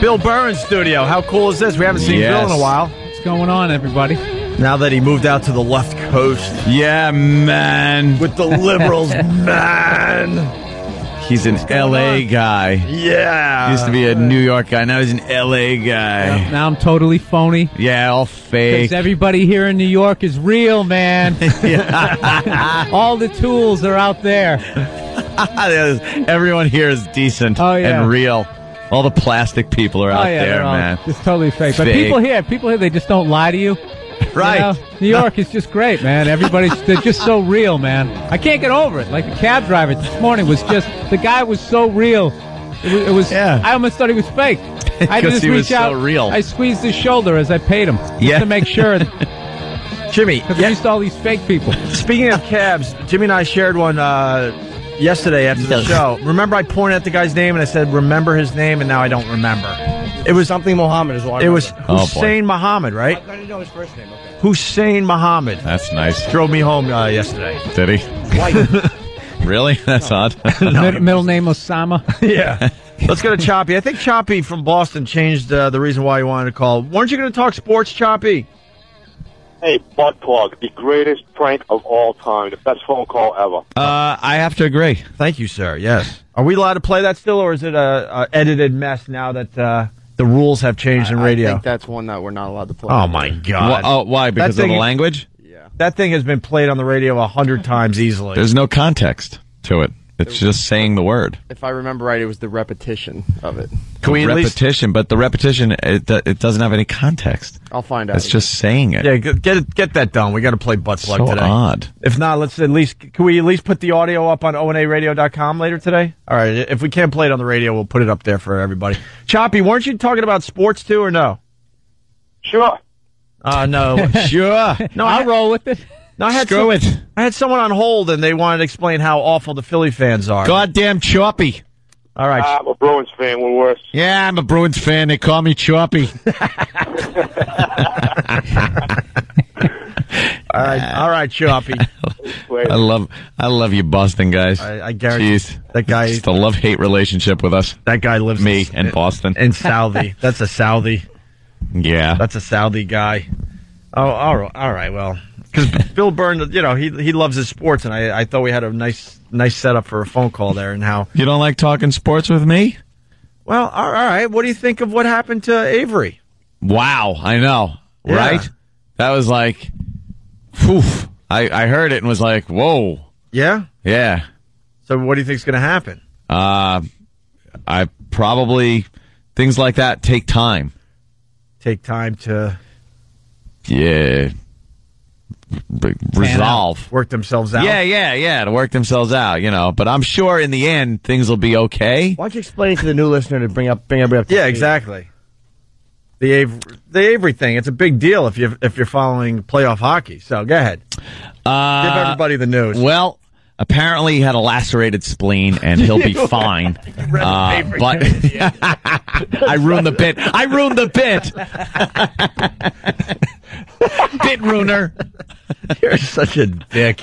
Bill Burns studio. How cool is this? We haven't seen Yes. Bill in a while. What's going on, everybody? Now that he moved out to the left coast Yeah, man. with the liberals, man. He's an LA on? guy. Yeah. He used to be a New York guy. Now he's an LA guy. Now I'm totally phony. Yeah, all fake. Because everybody here in New York is real, man. All the tools are out there. Everyone here is decent Oh, yeah. and real. All the plastic people are out oh yeah, there, they're all man. just totally fake. But Fake. people here, people here, they just don't lie to you. You Right. know? New York is just great, man. Everybody's they're just so real, man. I can't get over it. Like the cab driver this morning was just the guy was so real. It was, it was Yeah. I almost thought he was fake. I had to 'Cause just he reach was so out. real. I squeezed his shoulder as I paid him just Yeah. to make sure. Jimmy. Because I'm used to all these fake people. Speaking of cabs, Jimmy and I shared one uh, yesterday after the show. Remember, I pointed at the guy's name and I said, "Remember his name," and now I don't remember. It was Something Mohammed is what I It was remember. Oh, boy. Hussein Muhammad, right? I didn't know his first name. Okay. Hussein Muhammad That's nice. drove me home uh, yesterday. Did he? White. Really? That's odd. Mid- middle name Osama. yeah. Let's go to Choppy. I think Choppy from Boston changed uh, the reason why he wanted to call. Weren't you going to talk sports, Choppy? Hey, butt plug, the greatest prank of all time, the best phone call ever. Uh, I have to agree. Thank you, sir. Yes. Are we allowed to play that still, or is it a, a edited mess now that uh, the rules have changed in I radio? think that's one that we're not allowed to play. oh my God! Wh- oh, why? Because of the language? Yeah. That thing has been played on the radio a hundred times easily. There's no context to it. It's just saying the word. If I remember right, it was the repetition of it. Can we at least- repetition, but the repetition it, do- it doesn't have any context. I'll find out. It's just saying it. yeah, get get, it, get that done. We got to play butt plug so today. odd. If not, let's at least can we at least put the audio up on onaradio.com later today? All right. If we can't play it on the radio, we'll put it up there for everybody. Choppy, weren't you talking about sports too, or no? Sure. Uh, no. Sure. no, I I'll had, roll with it. No, I had Screw some- it. I had someone on hold, and they wanted to explain how awful the Philly fans are. Goddamn choppy. All right. Ah, I'm a Bruins fan, we're worse. Yeah, I'm a Bruins fan. They call me choppy. all right. All right, Choppy. I love, I love you, Boston guys. I, I guarantee Jeez. that guy. It's a love hate relationship with us. That guy lives Me in, and Boston. and Saudi. That's a Saudi. Yeah. That's a Saudi guy. Oh, all right. All right well, because Bill Burr, you know, he he loves his sports, and I I thought we had a nice nice setup for a phone call there, and how. You don't like talking sports with me? Well, all right. What do you think of what happened to Avery? Wow, I know, Yeah. right? That was like, phew. I, I heard it and was like, whoa, Yeah. yeah. So what do you think's going to happen? Uh, I probably things like that take time. Take time to Yeah, R- resolve. work themselves out. Yeah, yeah, yeah, to work themselves out, you know. But I'm sure in the end things will be okay. Why don't you explain it to the new listener to bring up bring everybody up? to Yeah. speed? Exactly. The Avery, the Avery thing. It's a big deal if you if you're following playoff hockey. So go ahead. Uh, Give everybody the news. Well, apparently he had a lacerated spleen and he'll be fine. Uh, but I ruined the bit. I ruined the bit. bit ruiner. You're such a dick.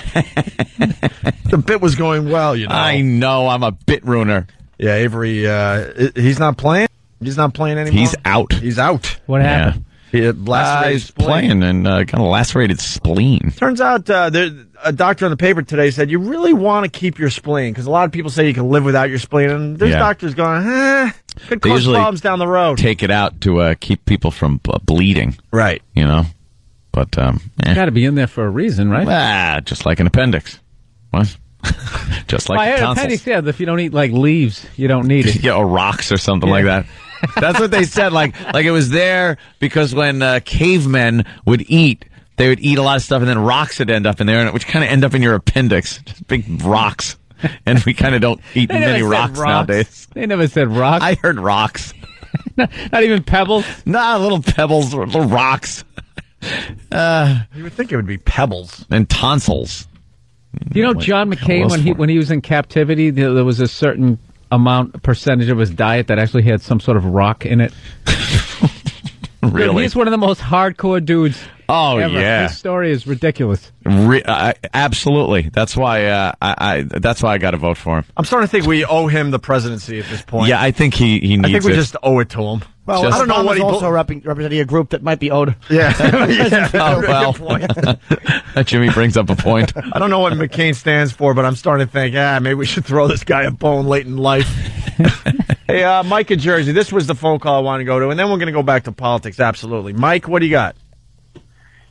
the bit was going well, you know. I know I'm a bit ruiner. Yeah, Avery. Uh, he's not playing. He's not playing anymore. He's out. He's out. What happened? He had Uh, lacerated spleen. playing and uh, got a lacerated spleen. Turns out, uh, there, a doctor on the paper today said you really want to keep your spleen because a lot of people say you can live without your spleen, and there's Yeah. doctors going, eh, could They cause problems down the road. Take it out to uh, keep people from uh, bleeding. right. You know, but um, eh. Got to be in there for a reason, right? ah, just like an appendix. What? just like I the tonsils. appendix. Yeah, if you don't eat like leaves, you don't need it. yeah, or rocks or something like that. That's what they said. Like, like it was there because when uh, cavemen would eat, they would eat a lot of stuff, and then rocks would end up in there, which kind of end up in your appendix, just big rocks. And we kind of don't eat They never many said rocks, nowadays. They never said rocks. I heard rocks, Not even pebbles. nah, little pebbles, or little rocks, You would think it would be pebbles. and tonsils. You know, John what McCain else when he for? when he was in captivity, there, there was a certain amount percentage of his diet that actually had some sort of rock in it. Dude, he's one of the most hardcore dudes. oh ever. yeah, His story is ridiculous. Re- I, absolutely. That's why. Uh, I, I. That's why I got to vote for him. I'm starting to think we owe him the presidency at this point. Yeah, I think he he needs I think we it. just owe it to him. Well, Just- I don't know what he Obama's also bel- rep- representing a group that might be owed. Yeah. yeah. Oh, well. Jimmy brings up a point. I don't know what McCain stands for, but I'm starting to think, ah, maybe we should throw this guy a bone late in life. Hey, uh, Mike in Jersey, this was the phone call I want to go to, and then we're going to go back to politics. Absolutely, Mike, what do you got?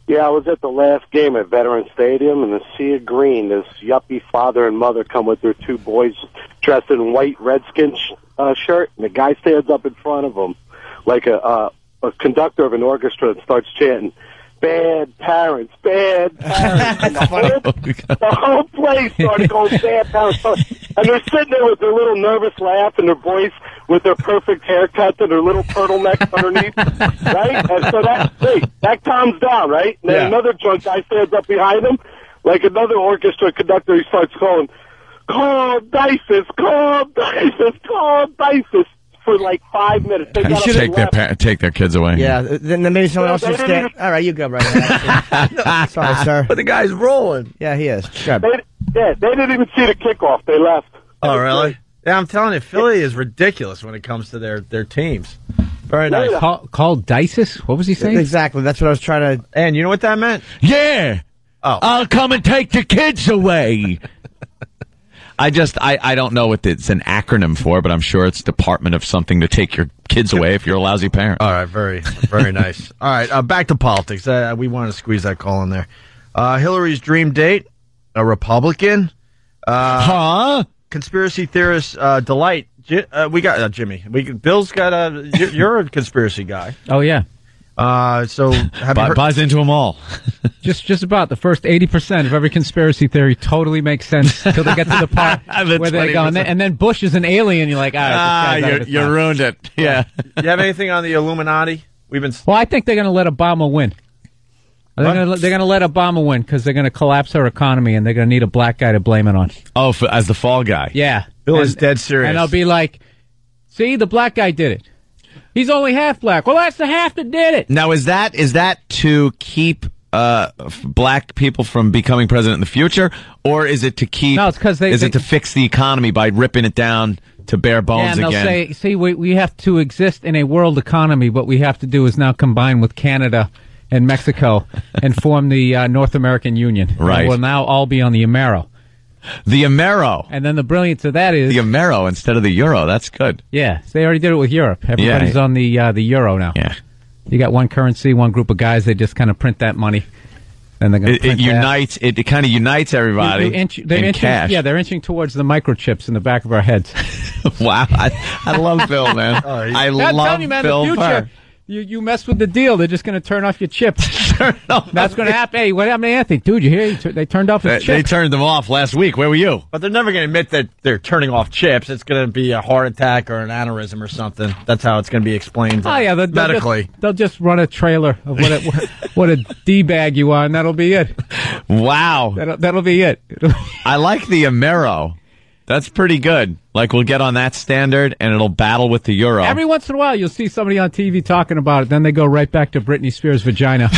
Yeah, I was at the last game at Veterans Stadium in the Sea of Green. This yuppie father and mother come with their two boys dressed in white Redskins uh, shirt, and the guy stands up in front of them like a uh, a conductor of an orchestra and starts chanting, "Bad parents, bad parents." and the, whole, the whole place started going bad parents, and they're sitting there with their little nervous laugh and their voice with their perfect haircuts and their little turtleneck underneath, right? And so that hey, that calms down, right? And then Yeah. another drunk guy stands up behind him, like another orchestra conductor. He starts calling, "Call DYFS, call DYFS, call DYFS." For like five minutes, they got up take their pa- take their kids away. Yeah, then, then maybe someone Yeah, else they should didn't stand. All right, you go right now. Sorry, sir. But the guy's rolling. Yeah, he is. They, yeah, they didn't even see the kickoff. They left. Oh, really? Yeah, I'm telling you, Philly is ridiculous when it comes to their, their teams. Very nice. Yeah. Call, called DYFS? What was he saying? Exactly. That's what I was trying to. And you know what that meant? Yeah. Oh. I'll come and take the kids away. I just I, I don't know what it's an acronym for, but I'm sure it's Department of something to take your kids away if you're a lousy parent. All right, very, very nice. All right, uh, back to politics. Uh, we want to squeeze that call in there. Uh, Hillary's dream date, a Republican. huh? Conspiracy theorist uh, delight. Uh, we got uh, Jimmy. We Bill's got a. you- You're a conspiracy guy. Oh yeah, Uh, so have you Bu- heard, buzz into them all. just just about the first eighty percent of every conspiracy theory totally makes sense until they get to the part where they go, and then, and then Bush is an alien. You're like, ah, Ah, this guy's out you, you ruined it. Yeah. you have anything on the Illuminati? We've been. Well, I think they're going to let Obama win. They're going to they're to let Obama win because they're going to collapse our economy, and they're going to need a black guy to blame it on. Oh, for, as the fall guy. Yeah, Bill and, is dead serious. And I'll be like, see, the black guy did it. He's only half black. Well, that's the half that did it. Now is that is that to keep uh, black people from becoming president in the future, or is it to keep? No, it's because they- Is they- it to fix the economy by ripping it down to bare Yeah, bones and they'll again? say, see, we, we have to exist in a world economy. What we have to do is now combine with Canada and Mexico and form the uh, North American Union. And Right. we'll now all be on the Amero. the Amero, And then the brilliance of that is, the Amero instead of the Euro. That's good. yeah, they already did it with Europe. Everybody's Yeah. on the uh, the euro now. Yeah. You got one currency, one group of guys. They just kind of print that money, and they're going It, to it print that. unites. It, it kind of unites everybody You- you inch- they're in inching, cash. Yeah, they're inching towards the microchips in the back of our heads. wow, I, I love Bill, man. Oh, he- I I'm love telling you, man, Bill the future. Burr. You, you mess with the deal, they're just going to turn off your chip. That's going to happen. Hey, what happened to Anthony? Dude, you hear? He tur- They turned off his They, chips. they turned them off last week. Where were you? But they're never going to admit that they're turning off chips. It's going to be a heart attack or an aneurysm or something. That's how it's going to be explained Oh yeah, they'll, they'll medically. Just, they'll just run a trailer of what a, what a d bag you are, and that'll be it. Wow, That'll, that'll be it. I like the Amero. That's pretty good. Like we'll get on that standard, and it'll battle with the Euro. Every once in a while, you'll see somebody on TV talking about it. Then they go right back to Britney Spears' vagina,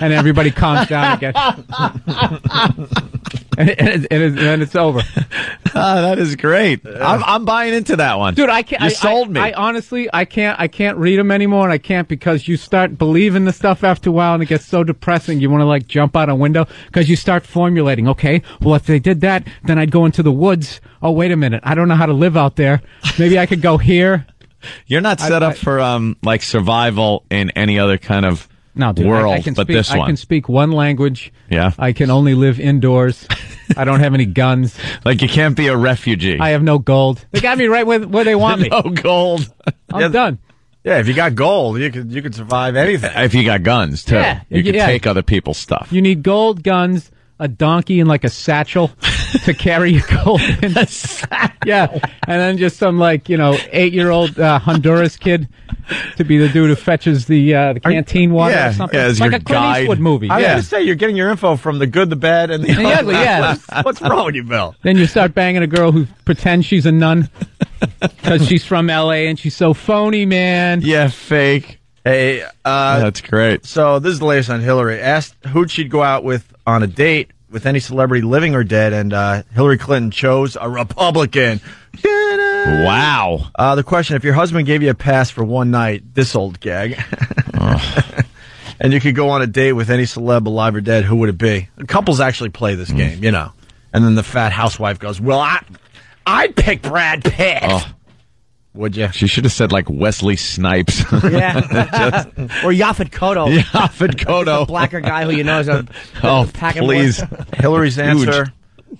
and everybody calms down again. and, and, and, and it's over. Ah, that is great. I'm, I'm buying into that one, dude. I can't. You I, sold I- me. I honestly, I can't. I can't read them anymore, and I can't because you start believing the stuff after a while, and it gets so depressing. You want to like jump out a window because you start formulating. Okay, well, if they did that, then I'd go into the woods. Oh, wait a minute, I don't know how to live out there. Maybe I could go here. You're not set I- up for um like survival in any other kind of No, dude, I- world, I, can but speak, this I one. can speak one language. Yeah. I can only live indoors. I don't have any guns. like you can't be a refugee. I have no gold. They got me right where, where they want me. no gold. I'm Yeah. done. Yeah, if you got gold, you could you could survive anything. if you got guns too, Yeah, you could yeah. take other people's stuff. You need gold guns, a donkey, and like a satchel to carry your gold in. yeah, and then just some like you know eight year old uh, Honduras kid to be the dude who fetches the uh, the canteen water yeah, or something. yeah, like a Clint. Eastwood movie. I was going to say you're getting your info from the good, the bad, and the, the ugly, yeah. What's, what's wrong with you, Bill? Then you start banging a girl who pretends she's a nun because she's from L.A. and she's so phony, man. Yeah, fake. Hey, uh, That's great. so this is the latest on Hillary. Asked who she'd go out with on a date with any celebrity living or dead, and uh, Hillary Clinton chose a Republican. Wow. Uh, the question: If your husband gave you a pass for one night, this old gag, and you could go on a date with any celeb alive or dead, who would it be? Couples actually play this game, you know. And then the fat housewife goes, "Well, I, I'd pick Brad Pitt." Oh. Would you? She should have said like Wesley Snipes. Yeah. or Yaphet Kotto. Yaphet Kotto. Blacker guy who you know is a Oh, pack him please. with. Hillary's Huge. answer.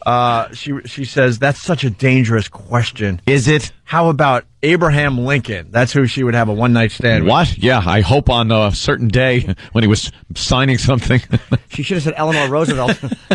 Uh, she she says that's such a dangerous question. Is it? How about Abraham Lincoln? That's who she would have a one night stand with. What? Yeah, I hope on a certain day when he was signing something. She should have said Eleanor Roosevelt.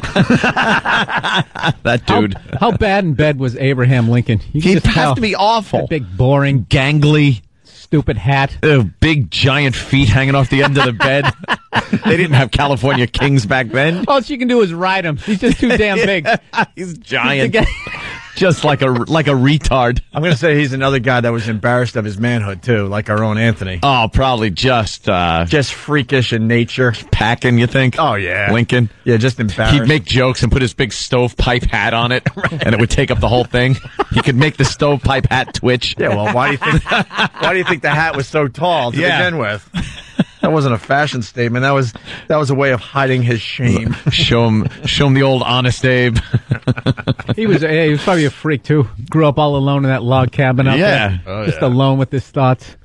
that dude. how bad in bed was Abraham Lincoln? You He just has to be awful. That big, boring, Gangly. Stupid hat. Uh, big giant feet hanging off the end of the bed. they didn't have California Kings back then. All she can do is ride him. He's just too damn big. He's giant, just like a like a retard. I'm going to say he's another guy that was embarrassed of his manhood too, like our own Anthony. Oh, probably just uh, Just freakish in nature. packing. You think? Oh yeah, Lincoln. Yeah, just embarrassed. He'd make jokes and put his big stovepipe hat on it, and it would take up the whole thing. He could make the stovepipe hat twitch. Yeah, well, why do you think? why do you think the hat was so tall to Yeah. begin with? That wasn't a fashion statement. That was that was a way of hiding his shame. show him, show him the old honest Abe. He was, yeah, he was probably a freak too. Grew up all alone in that log cabin out Yeah. there, just alone with his thoughts.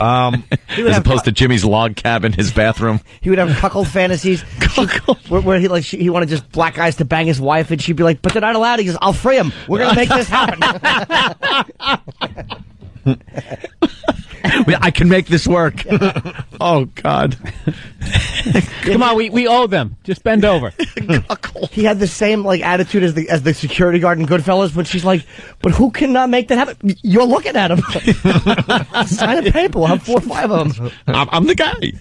Um, As opposed to Jimmy's log cabin, his bathroom. He would have cuckold fantasies. Cuckold. Where, where he like she, he wanted just black guys to bang his wife, and she'd be like, "But they're not allowed." He goes, "I'll free him. We're gonna make this happen." I can make this work. oh God. Come on, we, we owe them. Just bend over. he had the same like attitude as the as the security guard in Goodfellas but she's like, "But who cannot make that happen?" You're looking at him. Sign a paper. We'll have four or five of them. I'm, I'm the guy.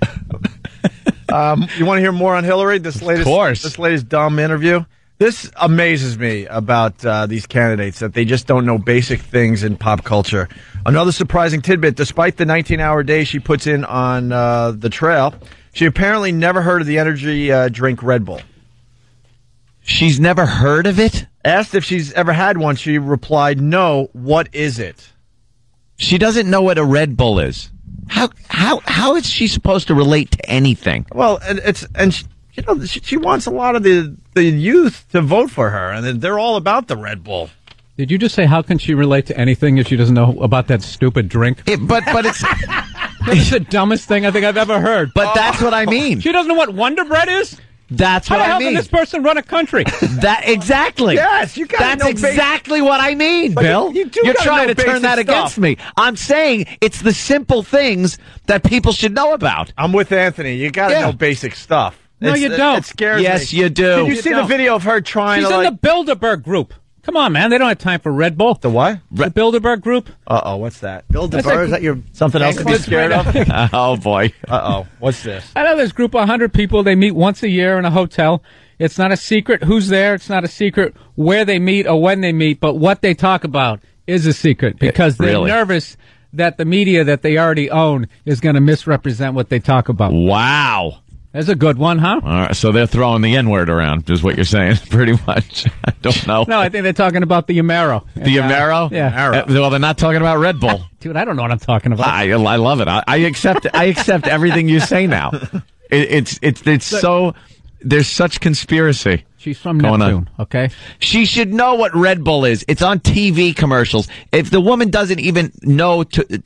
Um, you want to hear more on Hillary? This latest, course. this latest dumb interview. This amazes me about uh, these candidates that they just don't know basic things in pop culture. Another surprising tidbit: despite the 19-hour day she puts in on uh, the trail, she apparently never heard of the energy uh, drink Red Bull. She's never heard of it. Asked if she's ever had one, she replied, "No. What is it?" She doesn't know what a Red Bull is. How how how is she supposed to relate to anything? Well, and it's and she, you know she, she wants a lot of the the youth to vote for her, and they're all about the Red Bull. Did you just say how can she relate to anything if she doesn't know about that stupid drink? It, but but it's That's the dumbest thing I think I've ever heard. but that's what I mean. she doesn't know what Wonder Bread is? That's How what the hell I can mean. this person run a country? That exactly. Yes, you gotta That's know basic- exactly what I mean, But Bill. you- you do are trying know to turn that stuff. against me. I'm saying it's the simple things that people should know about. I'm with Anthony. You got to Yeah. know basic stuff. No, It's- you don't. It scares Yes, me. you do. Did you You see the don't. video of her trying She's to in like the Bilderberg group. Come on, man. They don't have time for Red Bull. the what? The Bilderberg group? Uh oh, what's that? Bill That's DeBurr, like- is that your Something else to be scared of? oh boy. Uh oh, what's this? I know this group of 100 people. They meet once a year in a hotel. It's not a secret who's there. It's not a secret where they meet or when they meet, but what they talk about is a secret because they're nervous that the media that they already own is going to misrepresent what they talk about. Wow. That's a good one, huh? All right, so they're throwing the N word around, is what you're saying, pretty much. I don't know. No, I think they're talking about the Amero. the uh, Amero? Yeah. Uh, well, they're not talking about Red Bull. Dude, I don't know what I'm talking about. I, I love it. I, I accept. I accept everything you say now. It, it's it's it's so. There's such conspiracy. She's from Going on. Neptune, okay? She should know what Red Bull is. It's on TV commercials. If the woman doesn't even know to,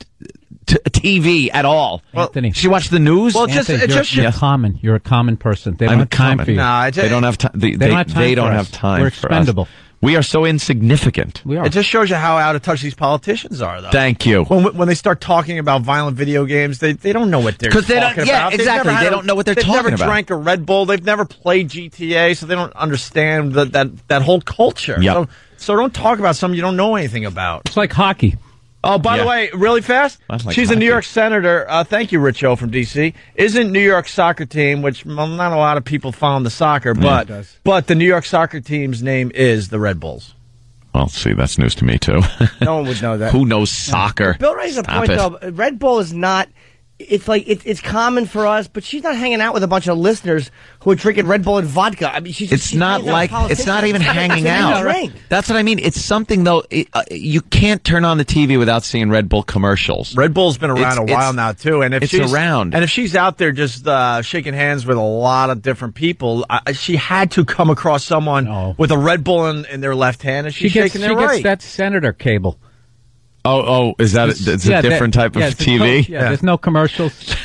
to TV at all, Anthony. she watched the news. Well, just- Anthony, it you're, just- you're common. You're a common person. They don't I'm have time common. for you. Nah, I just, they don't have time. They, don't have time they for don't us. have time. We're for us. expendable. We are so insignificant. We are. It just shows you how out of touch these politicians are, though. Thank you. when, when they start talking about violent video games, they, they don't know what they're 'Cause they don't- talking yeah, about. They've exactly. never had They a- don't know what they're talking about. they've talking never about. drank a Red Bull. They've never played GTA, so they don't understand that that, that whole culture. Yep. So, so don't talk about something you don't know anything about. It's like hockey. Oh, by the way, really fast, like she's a New. York senator. Uh, thank you, Rich O from D.C. Isn't New York soccer team, which well, not a lot of people follow the soccer, but but the New York soccer team's name is the Red Bulls. Well, see, that's news to me too. No one would know that. Who knows soccer? Bill raises a Stop point it. though. Red Bull is not it's like it's it's common for us, but she's not hanging out with a bunch of listeners who are drinking Red Bull and vodka. I mean, she's It's she's not like it's not politicians. even hanging It's out. drink. That's what I mean. It's something though. It, uh, you can't turn on the TV without seeing Red Bull commercials. Red Bull's been around It's- a while now too, and if it's she's around. and if she's out there just uh, shaking hands with a lot of different people, I, she had to come across someone No. with a Red Bull in, in their left hand, and She she's gets shaking she their gets right. that senator cable. Oh, oh, is that it's a Yeah, that- different type of yeah, there's no- TV? yeah, there's no commercials.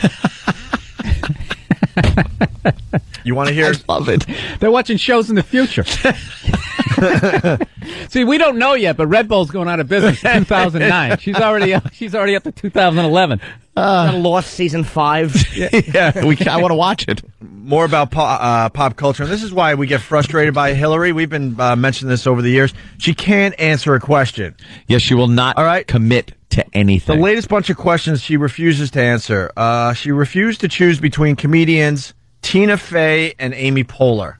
you want to hear? Love it. They're watching shows in the future. See, we don't know yet, but Red Bull's going out of business in 2009. She's already she's already up to 2011. Uh, Lost season five. yeah, we. I want to watch it. More about po- uh, pop culture, and this is why we get frustrated by Hillary. We've been uh, mentioning this over the years. She can't answer a question. Yes, she will not. All right. commit to anything. The latest bunch of questions she refuses to answer. Uh, she refused to choose between comedians Tina Fey and Amy Poehler.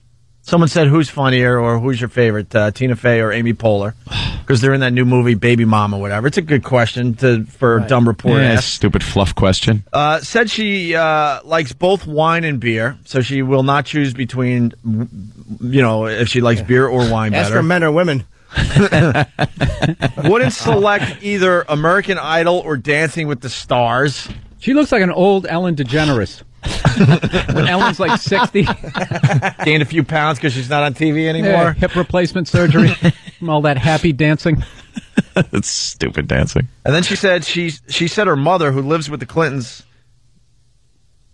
Someone said, "Who's funnier or who's your favorite, uh, Tina Fey or Amy Poehler?" Because they're in that new movie, Baby Mama, or whatever. It's a good question to for a dumb report. to yeah, ask. stupid fluff question. Uh, said she uh, likes both wine and beer, so she will not choose between, you know, if she likes beer or wine Ask better. for men or women. Wouldn't select either American Idol or Dancing with the Stars. She looks like an old Ellen DeGeneres. when Ellen's like 60, Gained a few pounds because she's not on TV yeah, anymore. hip replacement surgery from all that happy dancing. That's stupid dancing. And then she said she she said her mother, who lives with the Clintons.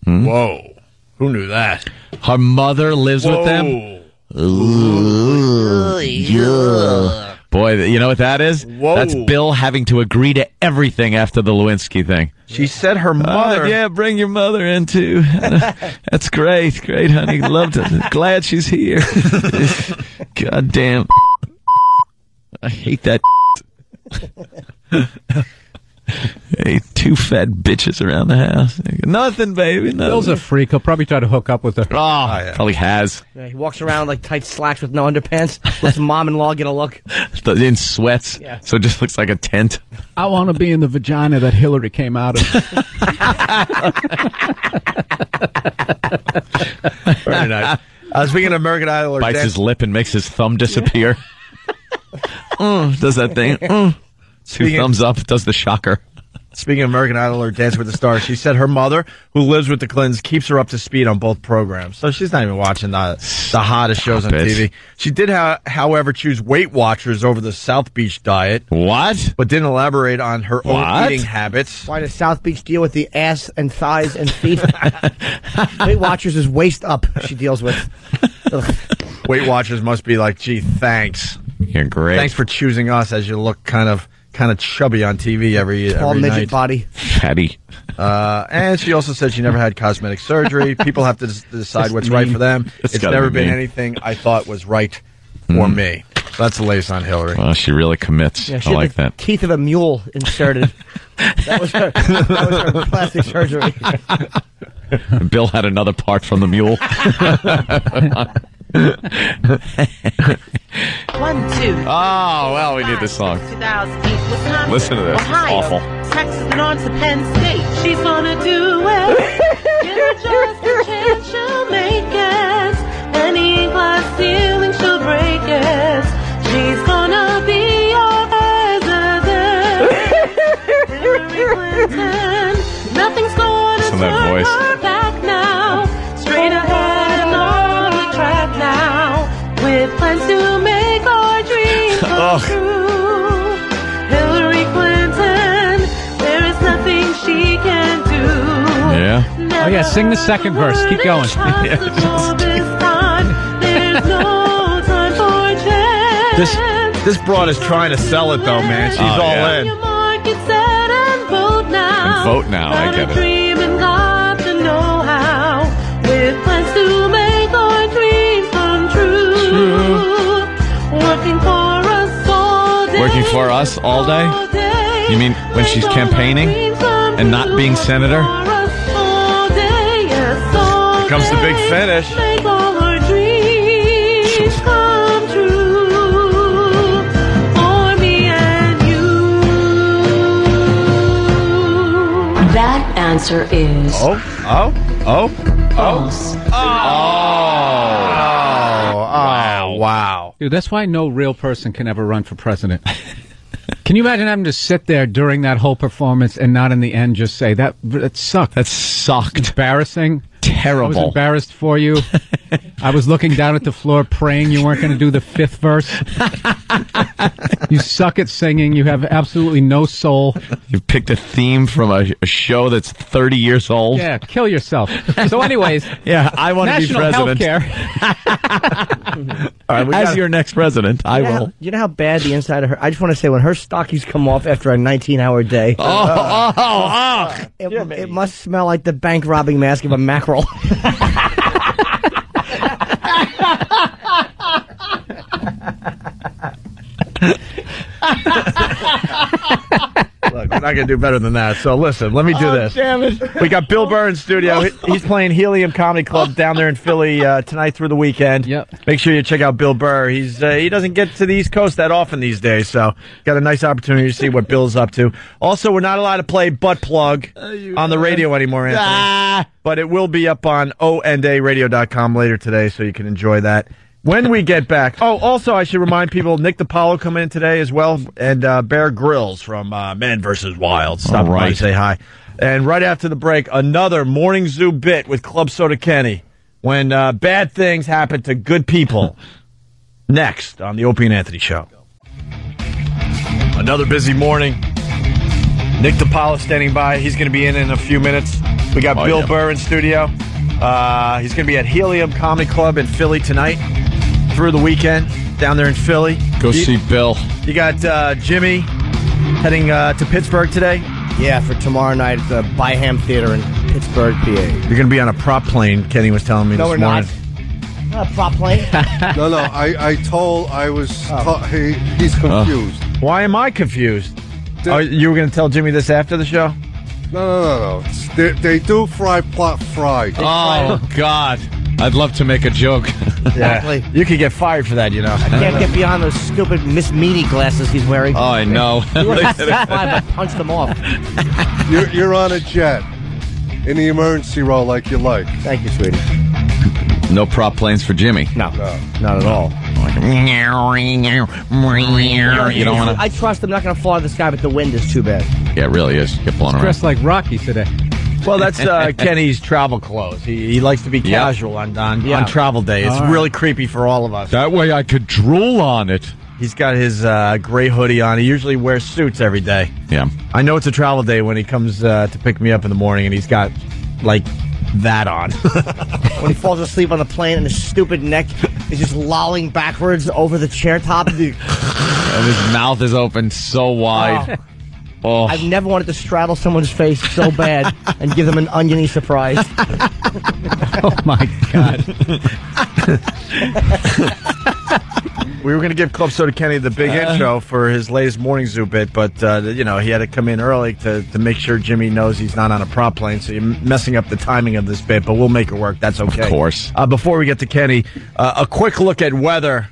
Hmm? Whoa, who knew that? Her mother lives with them. Boy, you know what that is? Whoa. That's Bill having to agree to everything after the Lewinsky thing. She said her Mother, mother. yeah, bring your mother in too. That's great, great, honey. Love to. Glad she's here. God damn. I hate that. hey, two fat bitches around the house. Nothing, baby. Nothing. Bill's a freak. He'll probably try to hook up with her. oh, yeah. probably has. Yeah, he walks around like tight slacks with no underpants. Lets mom-in-law get a look. In sweats, Yeah. so it just looks like a tent. I want to be in the vagina that Hillary came out of. Very nice. Uh, speaking of American Idol or Bites Dan- his lip and makes his thumb disappear. Mm, does that thing. Mm. Two Speaking- thumbs up. Does the shocker. Speaking of American Idol or Dance with the Stars, she said her mother, who lives with the Clintons, keeps her up to speed on both programs. So she's not even watching the, the hottest shows on it. TV. She did, ha- however, choose Weight Watchers over the South Beach diet, What? but didn't elaborate on her own What? eating habits. Why does South Beach deal with the ass and thighs and feet? Weight Watchers is waist up. She deals with. Ugh. Weight Watchers must be like, gee, thanks. You're great. Thanks for choosing us as you look kind of kind of chubby on TV every, Tall every midget night. body. Fatty. Uh, and she also said she never had cosmetic surgery. People have to des- decide what's right for them. That's it's never be been mean. anything I thought was right for me. So that's the latest on Hillary. Well, she really commits. Yeah, she I had like the that. teeth of a mule inserted. that was her. That was her plastic surgery. Bill had another part from the mule. One, two. Oh, well, we need this song. Listen to this. It's awful. Texas, and on to Penn State. She's gonna do it. Give her just a chance, she'll make it. Any glass ceiling, she'll break it. She's gonna be your president. Hillary Clinton. Nothing's gonna Listen to that voice. Yeah. Oh, yeah, sing the second verse. Keep going. This this broad is trying to sell it though, man. She's Oh, all yeah. in. And vote now. And vote now, I get it. dream and got the know-how. With plans to make our dreams come true. Working for us all day. Working for us all day? You mean when she's campaigning our dreams come and not being senator? Comes the big finish. Make all our dreams come true. For me and you. That answer is Oh, oh, oh, oh. false. oh, oh, wow. Dude, that's why no real person can ever run for president. can you imagine having to sit there during that whole performance and not in the end just say that that sucked? That sucked. embarrassing. Terrible. I was Terrible. embarrassed for you. I was looking down at the floor praying you weren't going to do the fifth verse. you suck at singing. You have absolutely no soul. You picked a theme from a, a show that's 30 years old. Yeah, kill yourself. So, anyways, Yeah, I want to be national health president. care. All right, we As got your next president, I You know, how, will. you know how bad the inside of her. I just want to say when her stockings come off after a 19-hour day, oh, oh, oh, oh. it, it must smell like the bank robbing mask of a mackerel. Look, we're not going to do better than that. So listen, let me do this. Damn it! We got Bill Burr in studio. He's playing Helium Comedy Club down there in Philly uh, tonight through the weekend. Yep. Make sure you check out Bill Burr. He's uh, he doesn't get to the East Coast that often these days, so got a nice opportunity to see what Bill's up to. Also, we're not allowed to play butt plug on the radio anymore, Anthony. But it will be up on onaradio.com later today, so you can enjoy that. When we get back. Oh, also, I should remind people Nick DiPaolo coming in today as well, and uh, Bear Grylls from uh, Man vs. Wild. Stop All by right. to say hi. And right after the break, another Morning Zoo bit with Club Soda Kenny when uh, bad things happen to good people. Next on the Opie and Anthony Show. Another busy morning. Nick DiPaolo standing by. He's going to be in in a few minutes. We got Oh, Bill yeah. Burr in studio. Uh, he's going to be at Helium Comedy Club in Philly tonight through the weekend down there in Philly. Go You- see Bill. You got uh, Jimmy heading uh, to Pittsburgh today. yeah, for tomorrow night at the Byham Theater in Pittsburgh, PA. You're going to be on a prop plane. Kenny was telling me No, this we're morning. not. Not a prop plane. No, no. I, I told I was. ta- he, he's confused. Why am I confused? The- Oh, you were going to tell Jimmy this after the show? No, no, no, no. They, they do fry plot fry. Oh, God. I'd love to make a joke. Exactly. You could get fired for that, you know. I can't get beyond those stupid Miss Meany glasses he's wearing. oh, I know. I punch them off. You're, you're on a jet in the emergency row like you like. Thank you, sweetie. no prop planes for Jimmy. No, not at all. You don't want to. I trust I'm not going to fly the sky, but the wind is too bad. Yeah, it really is. Get blown around. Dressed like Rocky today. Well, that's uh, Kenny's travel clothes. He, he likes to be casual on on, Yeah. on travel day. It's All right. really creepy for all of us. That way I could drool on it. He's got his uh, gray hoodie on. He usually wears suits every day. Yeah. I know it's a travel day when he comes uh, to pick me up in the morning, and he's got like that on. When he falls asleep on the plane and his stupid neck is just lolling backwards over the chair top. And his mouth is open so wide. Oh, I've never wanted to straddle someone's face so bad and give them an oniony surprise. Oh my God! we were going to give Club Soda Kenny the big intro for his latest morning zoo bit, but uh, you know he had to come in early to, to make sure Jimmy knows he's not on a prop plane. So you're messing up the timing of this bit, but we'll make it work. That's okay. Of course. Uh, before we get to Kenny, uh, a quick look at weather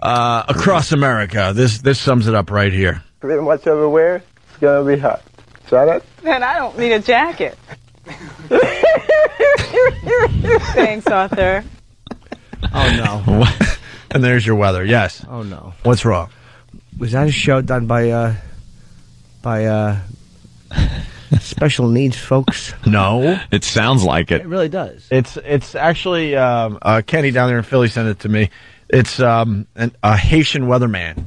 uh, across America. This this sums it up right here. pretty much everywhere, it's gonna be hot. Try that? Then I don't need a jacket. Thanks, Arthur. Oh no! and there's your weather. Yes. Oh no! What's wrong? Was that a show done by uh by uh special needs folks? No. it sounds like it. It really does. It's it's actually um, uh, Kenny down there in Philly sent it to me. It's um, an, a Haitian weatherman.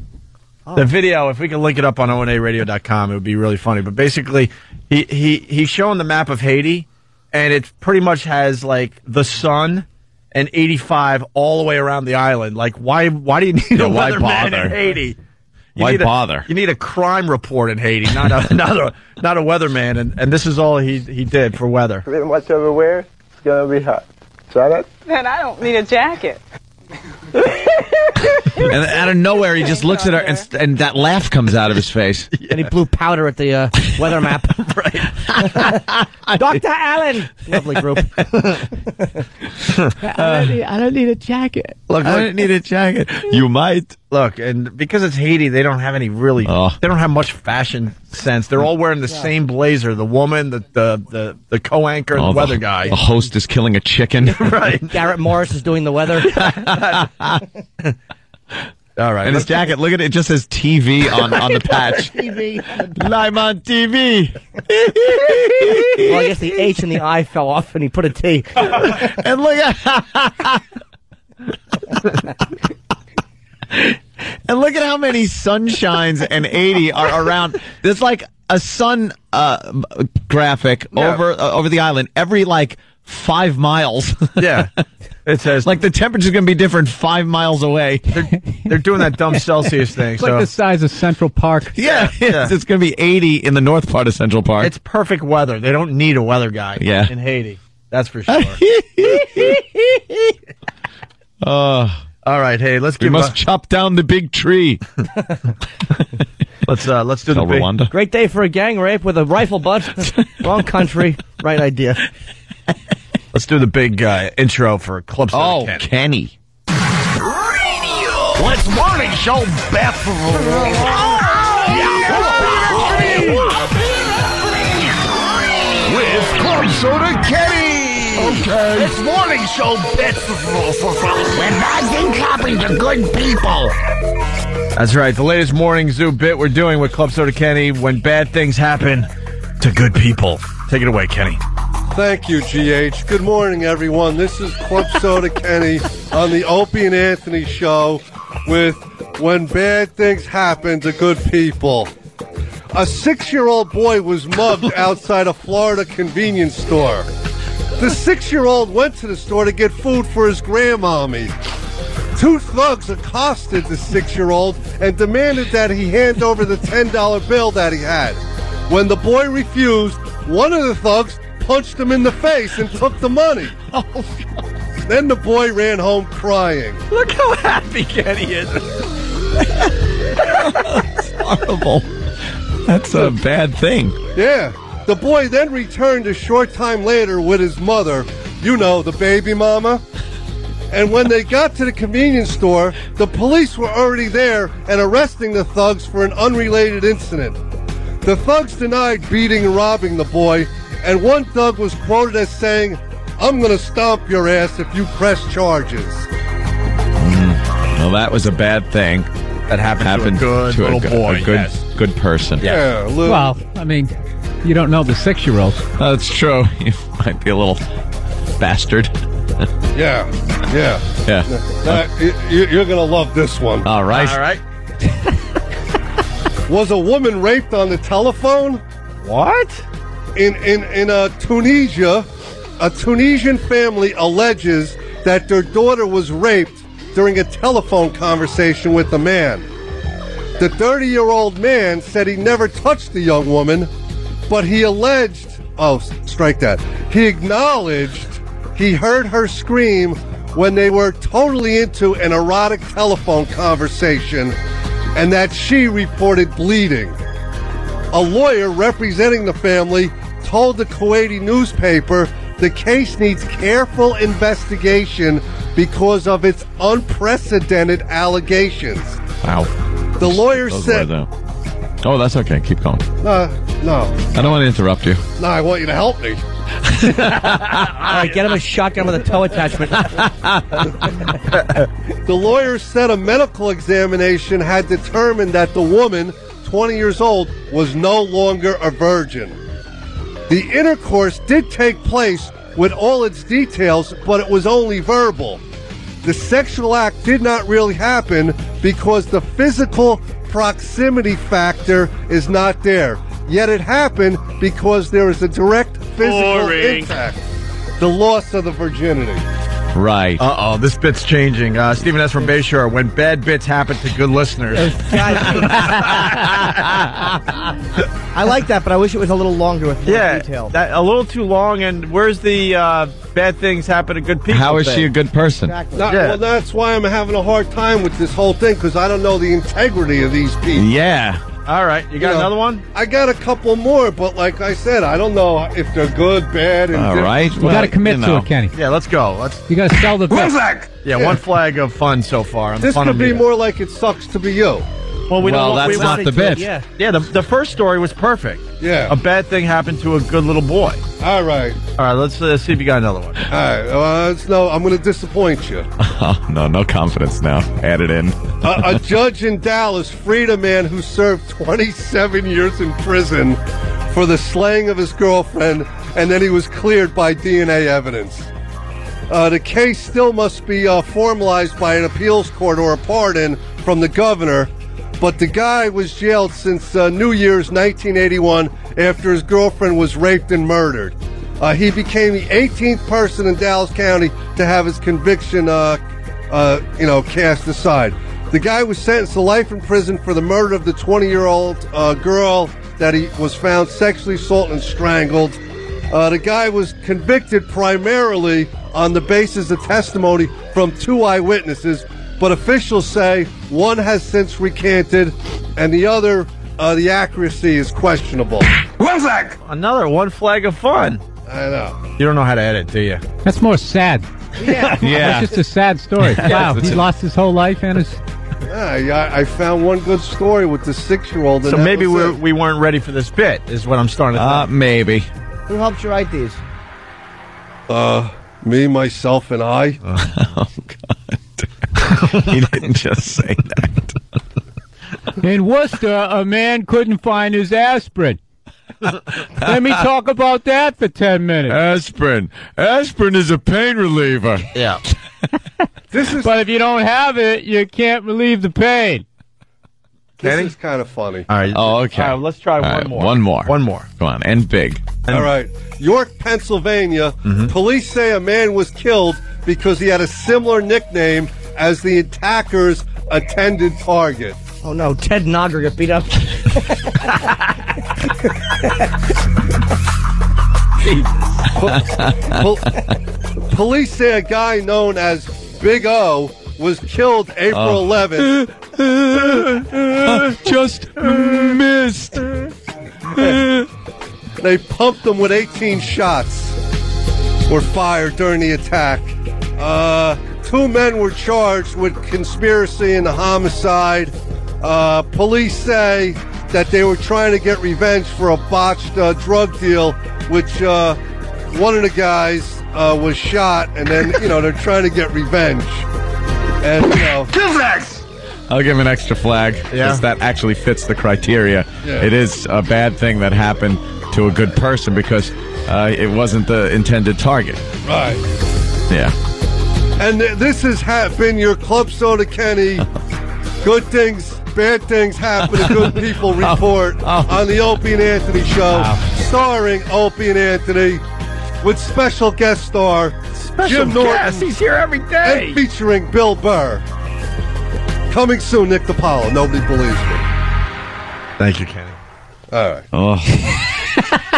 The video, if we can link it up on onaradio.com, it would be really funny. But basically, he, he he's showing the map of Haiti, and it pretty much has like the sun and 85 all the way around the island. Like, why why do you need Yeah, a why weatherman bother? in Haiti? You Why need a- bother? you need a crime report in Haiti, not a not a not a weatherman. And, and this is all he he did for weather. Pretty much everywhere, it's gonna be hot. Try that? Then I don't need a jacket. And out of nowhere, he just looks at her, and, and that laugh comes out of his face. And he blew powder at the uh, weather map. Dr. Allen! Lovely group. I don't need a jacket. Look, I don't need a jacket. You might. Look, and because it's Haiti, they don't have any really. Oh. They don't have much fashion sense. They're all wearing the same blazer. The woman, the the the, the co-anchor, Oh, the weather guy. The host is killing a chicken. right. Garrett Morris is doing the weather. All right. And his jacket, look at it, it just says TV on, on the patch. TV. Live on TV. Well, I guess the H and the I fell off, and he put a T. and look at and look at how many sunshines and 80 are around. There's like a sun uh, graphic Yeah. over uh, over the island every like five miles. Yeah. It says like the temperature's going to be different five miles away. they're, they're doing that dumb Celsius thing. It's so like the size of Central Park. yeah, Yeah. It's, it's going to be 80 in the north part of Central Park. it's perfect weather. They don't need a weather guy. Yeah. In Haiti, that's for sure. uh, All right. Hey, let's we give. must uh, chop down the big tree. let's uh, let's do the Tell big. Rwanda. Great day for a gang rape with a rifle butt. Wrong country, right idea. Let's do the big uh, intro for Club Soda Oh, Kenny. Kenny. What's morning show, Beth? With Club Soda Kenny. Okay. It's morning show, Beth. When bad things happen to good people. That's right. The latest morning zoo bit we're doing with Club Soda Kenny when bad things happen to good people. Take it away, Kenny. Thank you, GH. Good morning, everyone. This is Club Soda Kenny on the Opie and Anthony show with When Bad Things Happen to Good People. A six year old boy was mugged outside a Florida convenience store. The six year old went to the store to get food for his grandmommy. Two thugs accosted the six year old and demanded that he hand over the $10 bill that he had. When the boy refused, one of the thugs punched him in the face and took the money. Oh, then the boy ran home crying. Look how happy Kenny is. That's Horrible. That's a bad thing. Yeah. The boy then returned a short time later with his mother, you know, the baby mama. And when they got to the convenience store, the police were already there and arresting the thugs for an unrelated incident. The thugs denied beating and robbing the boy, and one thug was quoted as saying, I'm gonna stomp your ass if you press charges. Mm. Well, that was a bad thing. That happened, Happened to a good little go- boy. a good, yes. good person. Yeah, little, Well, I mean, you don't know the six-year-old. That's true. You might be a little bastard. yeah, yeah. Yeah. Uh, y- y- you're gonna love this one. All right. All right. Was a woman raped on the telephone? What? in in in uh, Tunisia, a Tunisian family alleges that their daughter was raped during a telephone conversation with a man. The 30-year-old man said he never touched the young woman, but he alleged, oh, strike that. He acknowledged he heard her scream when they were totally into an erotic telephone conversation and that she reported bleeding. A lawyer representing the family told the Kuwaiti newspaper the case needs careful investigation because of its unprecedented allegations. Wow. The lawyer Those said. Oh, that's okay. Keep going. No, "No, I don't want to interrupt you. no, I want you to help me." All right, get him a shotgun with a toe attachment. The lawyer said a medical examination had determined that the woman, 20 years old, was no longer a virgin. The intercourse did take place with all its details, but it was only verbal. The sexual act did not really happen because the physical proximity factor is not there. Yet it happened because there is a direct physical Boring. impact. The loss of the virginity. Right. Uh oh, this bit's changing. Uh, Stephen S. from Bayshore. When bad bits happen to good listeners. I like that, but I wish it was a little longer with more yeah, detail. that, a little too long. And where's the uh, bad things happen to good people? How is thing? she a good person? Exactly. Not- Yeah. Well, that's why I'm having a hard time with this whole thing because I don't know the integrity of these people. Yeah. All right, you got know, another one? I got a couple more, but like I said, I don't know if they're good, bad, and All different. right. Got to commit you to it, Kenny. Yeah, let's go. Let's. You got to sell the One bit. flag. Yeah, one flag of fun so far. on the This fun could be more like it sucks to be you. Well, we Well, don't. that's we not want- the bit. Yeah. Yeah, the, the first story was perfect. Yeah. A bad thing happened to a good little boy. All right. All right, let's uh, see if you got another one. All right. Uh, no, I'm going to disappoint you. Oh, no, no confidence now. Add it in. a, a judge in Dallas freed a man who served 27 years in prison for the slaying of his girlfriend, and then he was cleared by DNA evidence. Uh, the case still must be uh, formalized by an appeals court or a pardon from the governor, but the guy was jailed since uh, New Year's 1981 after his girlfriend was raped and murdered. Uh, he became the 18th person in Dallas County to have his conviction, uh, uh, you know, cast aside. The guy was sentenced to life in prison for the murder of the 20-year-old uh, girl that he was found sexually assaulted and strangled. Uh, the guy was convicted primarily on the basis of testimony from two eyewitnesses, but officials say one has since recanted, and the other, uh, the accuracy is questionable. One flag. Another one flag of fun. I know. You don't know how to edit, do you? That's more sad. Yeah. Yeah. That's just a sad story. wow, it's he lost his whole life and his. Yeah, I, I found one good story with the six-year-old. So maybe we're, we weren't ready for this bit. Is what I'm starting to Uh, think. maybe. Who helped you write these? uh, me, myself, and I. Oh, God. he didn't just say that. In Worcester, a man couldn't find his aspirin. Let me talk about that for 10 minutes. Aspirin. Aspirin is a pain reliever. yeah. This is But if you don't have it, you can't relieve the pain. this is kind of funny. All right. Oh, okay. All right, let's try All one right, more. One more. One more. Go on. And big. All right. York, Pennsylvania. Mm-hmm. Police say a man was killed because he had a similar nickname as the attacker's attended target. Oh no, Ted Nogger got beat up. Pol- police say a guy known as Big O was killed April 11th. Just missed. They pumped him with 18 shots were fired during the attack. Uh, two men were charged with conspiracy and the homicide. Uh, police say that they were trying to get revenge for a botched uh, drug deal, which uh, one of the guys uh, was shot, and then you know they're trying to get revenge. And you know, Two flags. I'll give him an extra flag. Yeah. 'cause that actually fits the criteria. Yeah. It is a bad thing that happened to a good person because uh, it wasn't the intended target. right. Yeah. And th- this has ha- been your Club Soda Kenny. Good things, bad things happen to good people oh. report oh. on the Opie and Anthony show, starring Opie and Anthony, with special guest star Jim Norton Yes, he's here every day. and featuring Bill Burr. Coming soon, Nick DiPaolo. Nobody believes me. Thank you, Kenny. All right. Oh.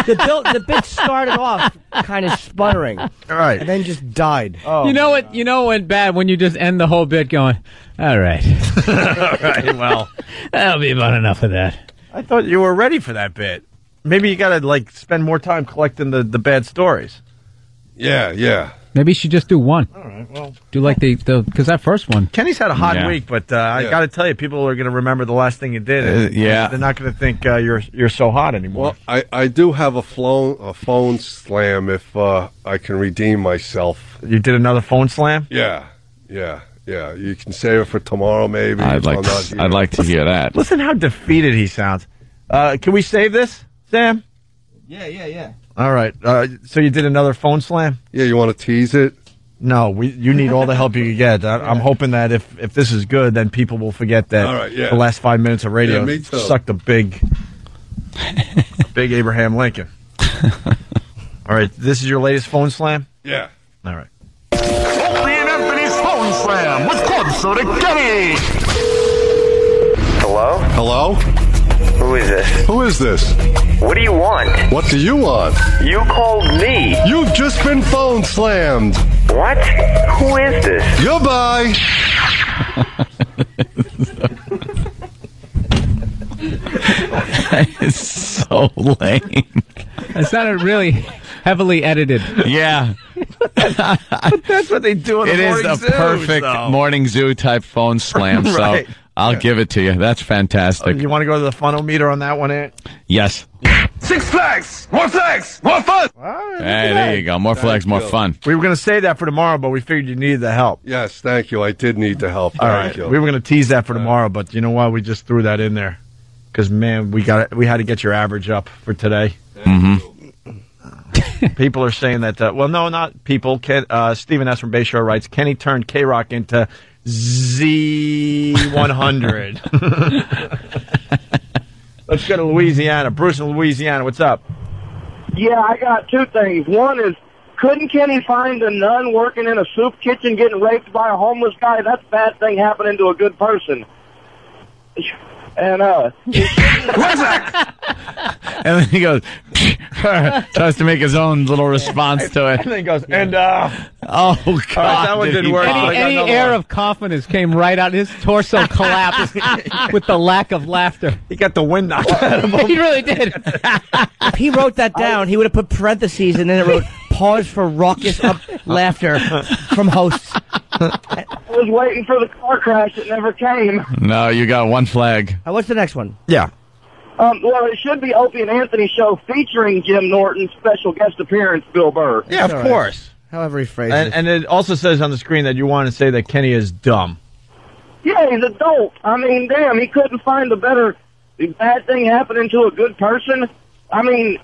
the, bill, the bit started off kind of sputtering, All right. and then just died. Oh, you know what? You know when bad when you just end the whole bit going, all right, all right. Well, that'll be about enough of that. I thought you were ready for that bit. Maybe you got to like spend more time collecting the, the bad stories. Yeah, yeah. Maybe you should just do one. All right. Well, Do like the the because that first one. Kenny's had a hot Yeah. week, but uh, I got to tell you, people are going to remember the last thing you did. Uh, yeah. they're not going to think uh, you're you're so hot anymore. Well, I, I do have a, phone a phone slam if uh, I can redeem myself. you did another phone slam. Yeah, yeah, yeah. You can save it for tomorrow, maybe. I'd if like I'm not to, here. I'd like to hear that. Listen how defeated he sounds. Uh, can we save this, Sam? Yeah, yeah, yeah. All right. Uh, so you did another phone slam? Yeah, you want to tease it? No, we, you need all the help you can get. I, I'm hoping that if, if this is good, then people will forget that All right, yeah. the last five minutes of radio Yeah, sucked a big, a big Abraham Lincoln. all right, this is your latest phone slam. Yeah. All right. Opie and Anthony's phone slam with Club Soda Kenny. Hello? Hello? Who is this? Who is this? What do you want? What do you want? You called me. You've just been phone slammed. What? Who is this? Goodbye. is so lame. It sounded really heavily edited. Yeah. That's what they do in It the is morning a zoos, perfect though. morning zoo type phone slam. Right. So I'll give it to you. That's fantastic. You want to go to the funnel meter on that one, Ant? yes. Six flags! More flags! More fun! Hey, there you go. More flags, more fun. We were going to say that for tomorrow, but we figured you needed the help. Yes, thank you. I did need the help. All Thank right, you. we were going to tease that for tomorrow, but you know what? We just threw that in there because man, we got we had to get your average up for today. Mm-hmm. people are saying that. Uh, well, no, not people. Ken, uh, Stephen S. from Bayshore writes Kenny turned K Rock into Z100. Let's go to Louisiana. Bruce in Louisiana, what's up? Yeah, I got two things. One is, couldn't Kenny find a nun working in a soup kitchen getting raped by a homeless guy? That's a bad thing happening to a good person. And, uh, And then he goes, tries to make his own little response to it. And then he goes, and uh, Oh, God. that one did didn't work. pop. I got Any, any air one. of confidence came right out. His torso collapsed with the lack of laughter. he got the wind knocked out of him. He really did. If he wrote that down, he would have put parentheses and then it wrote pause for raucous up laughter from hosts. I was waiting for the car crash that never came. No, you got one flag. Uh, what's the next one? Yeah. Um, well, it should be Opie and Anthony show featuring Jim Norton, special guest appearance, Bill Burr. Yeah, of all right. course. However he phrased And, it. and it also says on the screen that you want to say that Kenny is dumb. Yeah, he's a dope. I mean, damn, he couldn't find a better bad thing happening to a good person. I mean,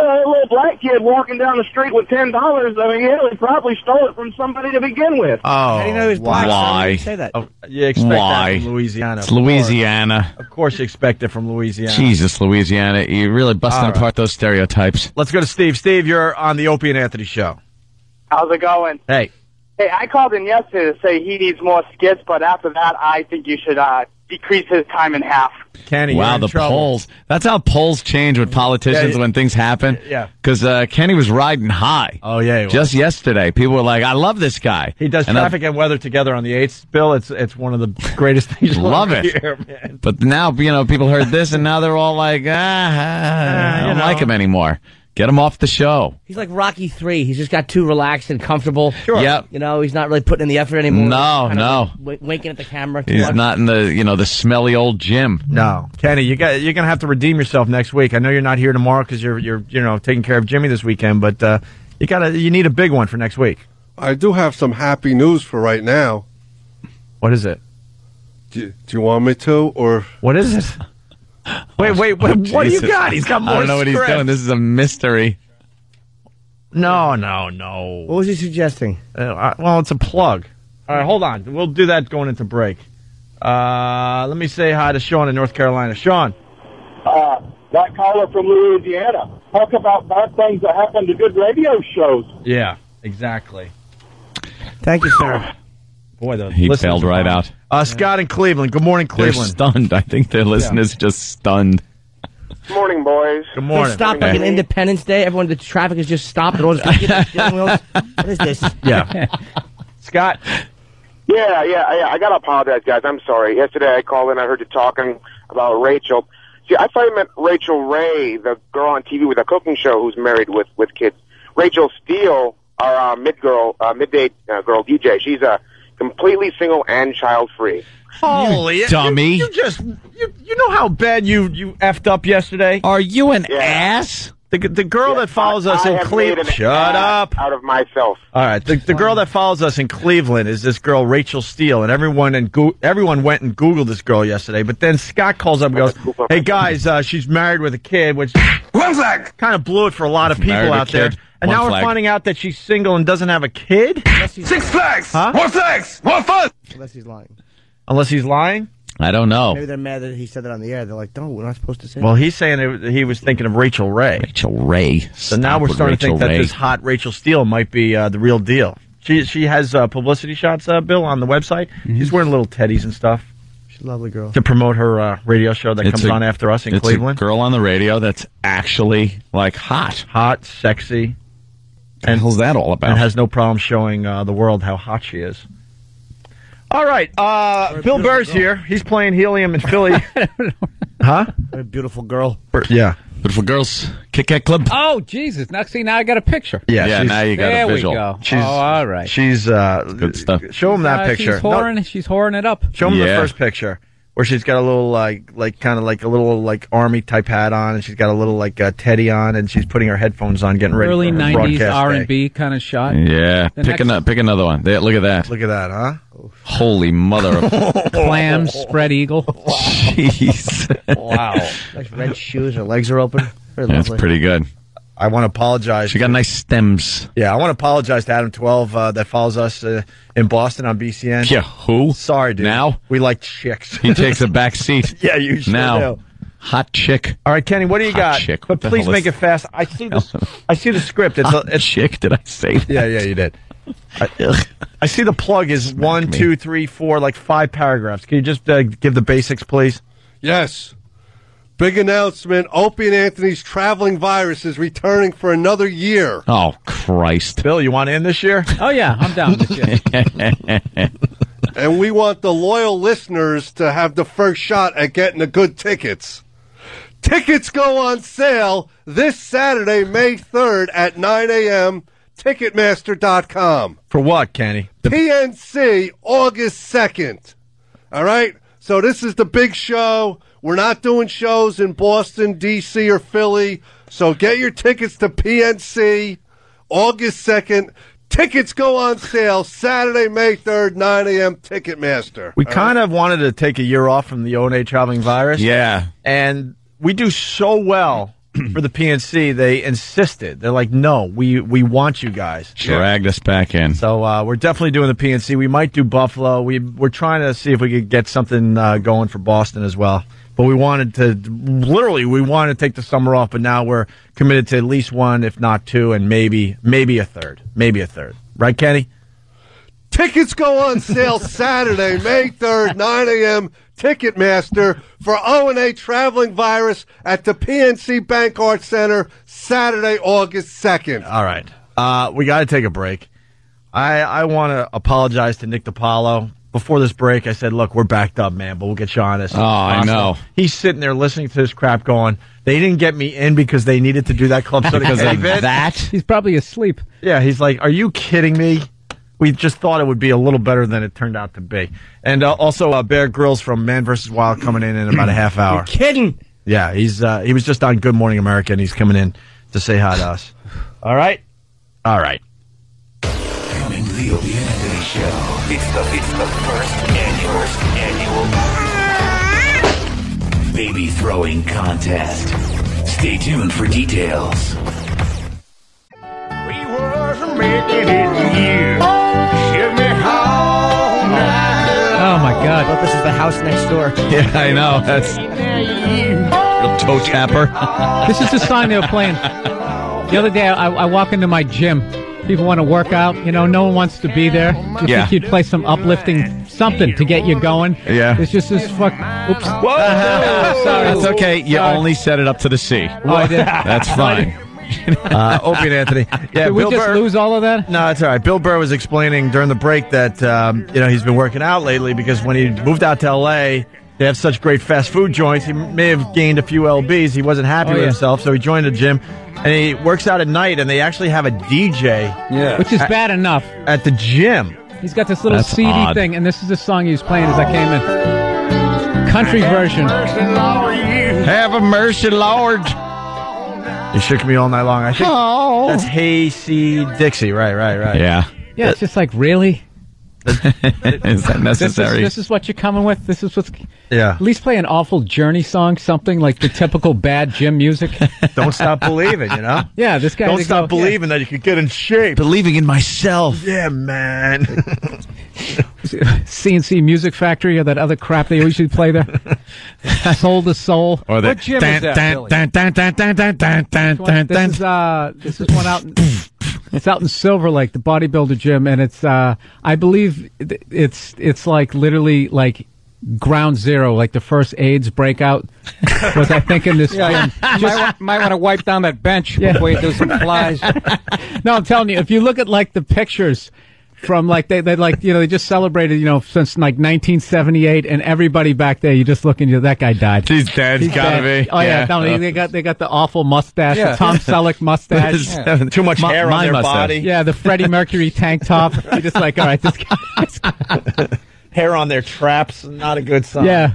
a little black kid walking down the street with ten dollars. I mean, yeah, he probably stole it from somebody to begin with. Oh, How do you know he was black? Why? How say that? Oh, you expect Why? that from Louisiana. It's of course. Louisiana. Of course, you expect it from Louisiana. Jesus, Louisiana. You're really busting All right. apart those stereotypes. Let's go to Steve. Steve, you're on the Opie and Anthony show. How's it going? Hey, Hey, I called in yesterday to say he needs more skits, but after that, I think you should uh, decrease his time in half. Kenny, you're wow, in the trouble. polls. That's how polls change with politicians Yeah, when things happen. yeah. Because uh, Kenny was riding high. Oh yeah, he was. Just yesterday, people were like, "I love this guy." he does And I- traffic and weather together on the eighth. Bill, it's it's one of the greatest things. you'll Love ever it. hear, man. But now, you know, people heard this, and now they're all like, "Ah, I don't know. like him anymore. Get him off the show." He's like Rocky Three. He's just got too relaxed and comfortable. Sure. Yep. You know, he's not really putting in the effort anymore. No, Kind no. like winking at the camera. too He's much. not in the, you know, the smelly old gym. No, Kenny, you got you're gonna have to redeem yourself next week. I know you're not here tomorrow because you're you're you know taking care of Jimmy this weekend, but uh, you gotta you need a big one for next week. I do have some happy news for right now. What is it? Do do you want me to, or What is it? Wait, wait, what, what do you got? He's got more. I don't know what he's doing. This is a mystery. No, no, no. What was he suggesting? Uh, uh, well, it's a plug. All right, hold on. We'll do that going into break. Uh, let me say hi to Sean in North Carolina. Sean. Uh, that caller from Louisiana. Talk about bad things that happen to good radio shows. Yeah, exactly. Thank you, sir. Boy, the He listeners failed right out. Uh, Scott in Cleveland. Good morning, They're Cleveland. stunned. I think their listeners just stunned. Good Morning, boys. Good They morning. stopped like an Independence Day. Everyone, the traffic is just stopped. And all just wheels. What is this? Yeah. Scott. Yeah, yeah, yeah. I gotta apologize, guys. I'm sorry. Yesterday I called in. I heard you talking about Rachel. See, I thought you meant Rachel Ray, the girl on TV with a cooking show who's married with with kids. Rachel Steele, our uh, mid girl, uh, midday uh, girl DJ. She's uh, completely single and child free. Holy You dummy. You, you just you, you know how bad you you effed up yesterday. Are you an Yeah. ass? The the girl that follows us I in Cleveland. Shut up. Out of myself. All right, the, the girl that follows us in Cleveland is this girl Rachel Steele, and everyone and Go- everyone went and Googled this girl yesterday. But then Scott calls up and goes, "Hey guys, uh, she's married with a kid," which One flag! kind of blew it for a lot of people Married out there. And one now we're finding out that she's single and doesn't have a kid, Six flags! Huh? More flags! More fun! Unless he's lying. unless he's lying. I don't know. Maybe they're mad that he said that on the air. They're like, no, we're not supposed to say Well, he's saying it, he was thinking of Rachel Ray. Rachel Ray. So now we're starting to think that this hot Rachel Steele might be uh, the real deal. She she has uh, publicity shots, uh, Bill, on the website. Mm-hmm. She's wearing little teddies and stuff. She's a lovely girl. to promote her uh, radio show that It's comes a- on after us in it's Cleveland. a girl on the radio that's actually like hot. Hot, sexy, And hell's that all about? and has no problem showing uh, the world how hot she is. All right, uh, Bill Burr's here. He's playing helium in Philly. Huh? A beautiful girl. Yeah. Beautiful girls. Kit Kat Club. Oh Jesus! Now see, now I got a picture. Yeah, Yeah, now you got there a visual. we go. She's, oh, all right. She's uh, Good stuff. Show him that Uh, picture. She's No, whoring, she's whoring it up. show him the first picture where she's got a little like like kind of like a little like army type hat on, and she's got a little like uh, teddy on, and she's putting her headphones on, getting ready Early for her '90s broadcast R and B kind of shot. Yeah. The Pick, next- ano- pick another one. There, look at that. Look at that, huh? Holy mother of Clams, spread eagle. jeez. Wow. nice red shoes. Her legs are open. Very That's lovely. pretty good. I want to apologize. She got nice stems. Yeah, I want to apologize to Adam Twelve uh, that follows us uh, in Boston on BCN. Yeah, who? Sorry, dude. Now? we like chicks. He takes a back seat. yeah, you sure now. do. Hot chick. All right, Kenny, what do you Hot got? chick. But What the please make is- it fast. I see the I see the script. It's a, it's chick, did I say that? yeah, yeah, you did. I, I see the plug is one, me. two, three, four, like five paragraphs. Can you just uh, give the basics, please? Yes. Big announcement. Opie and Anthony's traveling virus is returning for another year. Oh, Christ. Bill, you want in this year? Oh yeah, I'm down with you. And we want the loyal listeners to have the first shot at getting the good tickets. Tickets go on sale this Saturday, May 3rd at 9 a.m. Ticketmaster.com. For what, Kenny? The- PNC, August 2nd. All right? So this is the big show. We're not doing shows in Boston, D.C., or Philly. So get your tickets to PNC, August 2nd. Tickets go on sale Saturday, May 3rd, 9 a.m. Ticketmaster. We kind of wanted to take a year off from the O&A traveling virus. Yeah. and we do so well for the PNC. They insisted. They're like, no, we we want you guys. Dragged us back in. So uh, we're definitely doing the PNC. We might do Buffalo. We we're trying to see if we could get something uh, going for Boston as well. But we wanted to literally we wanted to take the summer off, but now we're committed to at least one, if not two, and maybe maybe a third, maybe a third. Right, Kenny? Tickets go on sale Saturday, May 3rd, 9 a.m. Ticketmaster for O&A Traveling Virus at the PNC Bank Art Center Saturday, August 2nd. All right. Uh, we got to take a break. I I want to apologize to Nick DiPaolo. Before this break, I said, "Look, we're backed up, man, but we'll get you on this." Oh, I know. He's sitting there listening to this crap, going, "They didn't get me in because they needed to do that club soda Because Kenny of bit." that? He's probably asleep. Yeah, he's like, "Are you kidding me?" We just thought it would be a little better than it turned out to be. And uh, also, uh, Bear Grylls from Man vs. Wild coming in in about a half hour. Kidding. Yeah, he's uh, he was just on Good Morning America, and he's coming in to say hi to us. All right, all right. Show. It's the it's the first annual first annual baby throwing contest. Stay tuned for details. We was making it here. Shook all night. Oh my God! thought this was the house next door. Yeah, I know. That's real toe tapper. This is the song they were playing. The other day, I, I walk into my gym. People want to work out. You know, no one wants to be there. You Yeah. think you'd play some uplifting something to get you going. Yeah. It's just this fuck. Oops. Whoa! Sorry. That's okay. You Sorry. only set it up to the C. Oh, I did. That's fine. Uh, Opie and Anthony. Yeah, Did we Bill just Burr- lose all of that? No, it's all right. Bill Burr was explaining during the break that um, you know he's been working out lately because when he moved out to L.A., they have such great fast food joints. He may have gained a few lbs. He wasn't happy Oh, with yeah. himself, so he joined a gym and he works out at night. And they actually have a DJ Yeah. Which is bad enough. at the gym. He's got this little That's CD odd. thing, and this is the song he was playing as I came in. Country version. Have a mercy, Lord. He shook me all night long. I think Oh. that's Hayseed Dixie. Right, right, right. Yeah. Yeah, it's just like really. Is that This is, necessary? this is what you're coming with. This is what's. Yeah. At least play an awful Journey song, something like the typical bad gym music. Don't stop believing. You know. Yeah, this guy. Don't stop go, believing that you could get in shape. Believing in myself. Yeah, man. C+C Music Factory or that other crap they usually play there. soul to Soul. Or the what gym is that? Billy? dun, dun, dun, dun, dun, dun, dun, dun, This dun. is uh, this is one out. In, it's out in Silver Lake, the bodybuilder gym, and it's uh, I believe it's it's like literally like ground zero, like the first AIDS breakout. Was I thinking this? Yeah, gym. you might, might want to wipe down that bench Yeah. before you do some flies. no, I'm telling you, if you look at like the pictures from like they they like you know they just celebrated you know since like 1978 and everybody back there you just looking you that guy died. He's dead. He's gotta dead. be. Oh yeah, Yeah. no, they, they got they got the awful mustache, Yeah. the Tom Selleck mustache, Yeah. Too much Mi- hair on their mustache. body. Yeah, the Freddie Mercury tank top. You're just like, all right, this guy. Hair on their traps, not a good sign. Yeah.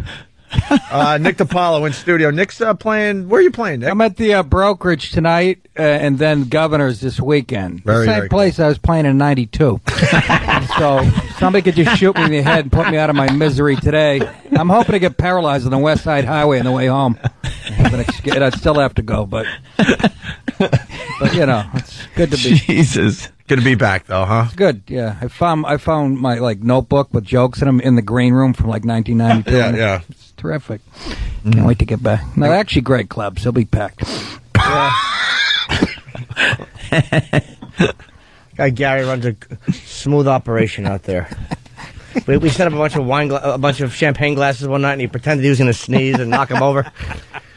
Uh, Nick DiPaolo in studio. Nick's uh, playing. Where are you playing, Nick? I'm at the uh, brokerage tonight, uh, and then Governors this weekend. Very, the same very place I was playing in '92. so somebody could just shoot me in the head and put me out of my misery today. I'm hoping to get paralyzed on the West Side Highway on the way home. I I still have to go, but but you know, it's good to be. Jesus. Good to be back, though, huh? It's good, yeah. I found I found my like notebook with jokes in them in the green room from like 1992. Yeah, and yeah. It's terrific. Mm. Can't wait to get back. No, actually, great clubs. They'll be packed. Guy Gary runs a smooth operation out there. We, we set up a bunch of wine, gla- a bunch of champagne glasses one night, and he pretended he was going to sneeze and knock him over.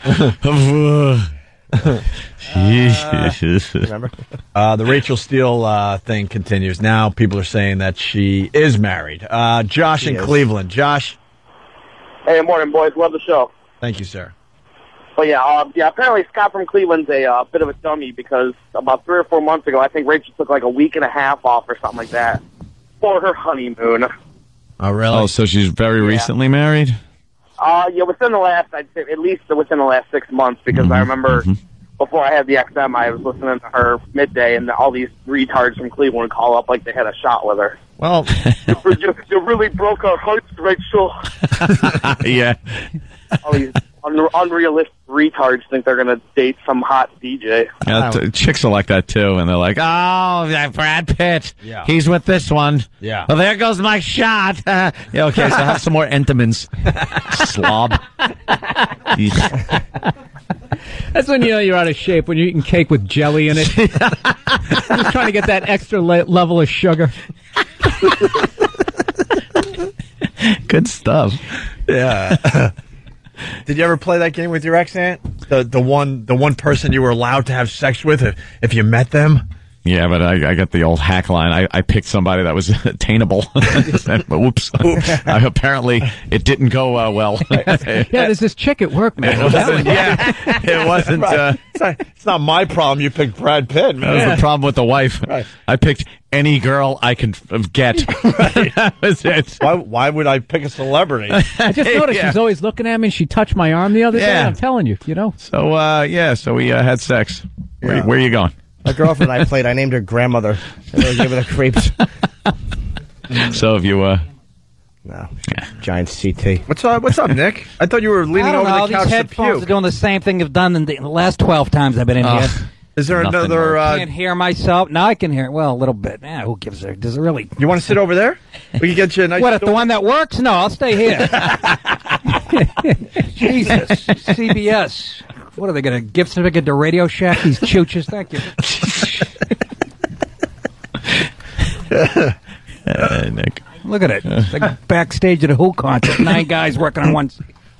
Remember? Uh, the Rachel Steele uh, thing continues. Now people are saying that she is married. Uh, Josh She in is. Cleveland. Josh, Hey, morning, boys. Love the show. thank you, sir. But yeah, uh, yeah. Apparently, Scott from Cleveland's a uh, bit of a dummy because about three or four months ago, I think Rachel took like a week and a half off or something like that for her honeymoon. Oh, really? Oh, so she's very recently married? Uh, yeah, within the last, I'd say at least within the last six months, because Mm-hmm. I remember before I had the XM, I was listening to her midday, and all these retards from Cleveland would call up like they had a shot with her. Well, you, you really broke our hearts, Rachel. yeah. All these un- unrealistic retards think they're gonna date some hot DJ. Yeah, oh. t- chicks are like that too, and they're like, "Oh, Brad Pitt, Yeah. he's with this one. Yeah. Well, there goes my shot. yeah, okay, so have some more Entenmann's, slob. That's when you know you're out of shape when you're eating cake with jelly in it. Just trying to get that extra le- level of sugar. Good stuff. Yeah. Did you ever play that game with your ex aunt? The the one the one person you were allowed to have sex with if, if you met them? Yeah, but I, I got the old hack line. I, I picked somebody that was attainable. but Oops. I, apparently, it didn't go uh, well. Yeah, there's this chick at work, man. It wasn't, yeah, it wasn't. Right. Uh, It's, not, it's not my problem. You picked Brad Pitt, That was man. the problem with the wife. I picked any girl I can f- get. that was it. Why, why would I pick a celebrity? I just noticed Yeah. she's always looking at me and she touched my arm the other day. I'm telling you, you know. So uh, yeah, so we uh, had sex. Where, where are you going? My girlfriend and I played. I named her grandmother. I really gave her the creeps. So have you? Uh, no, giant CT. What's up? What's up, Nick? I thought you were leaning I don't over know. the couch These to headphones puke. are doing the same thing they've done in the, in the last twelve times I've been in here. Is there Nothing another? works. Uh, can't hear myself. Now I can hear it. Well, a little bit. Yeah, who gives a Does it really? you want to sit over there? We can get you a nice. what, at the stool. one that works? No, I'll stay here. Jesus. CBS. What are they going to gift certificate to Radio Shack? These chooches. Thank you. uh, Nick. Look at it. It's like backstage at a Who concert. Nine guys working on one.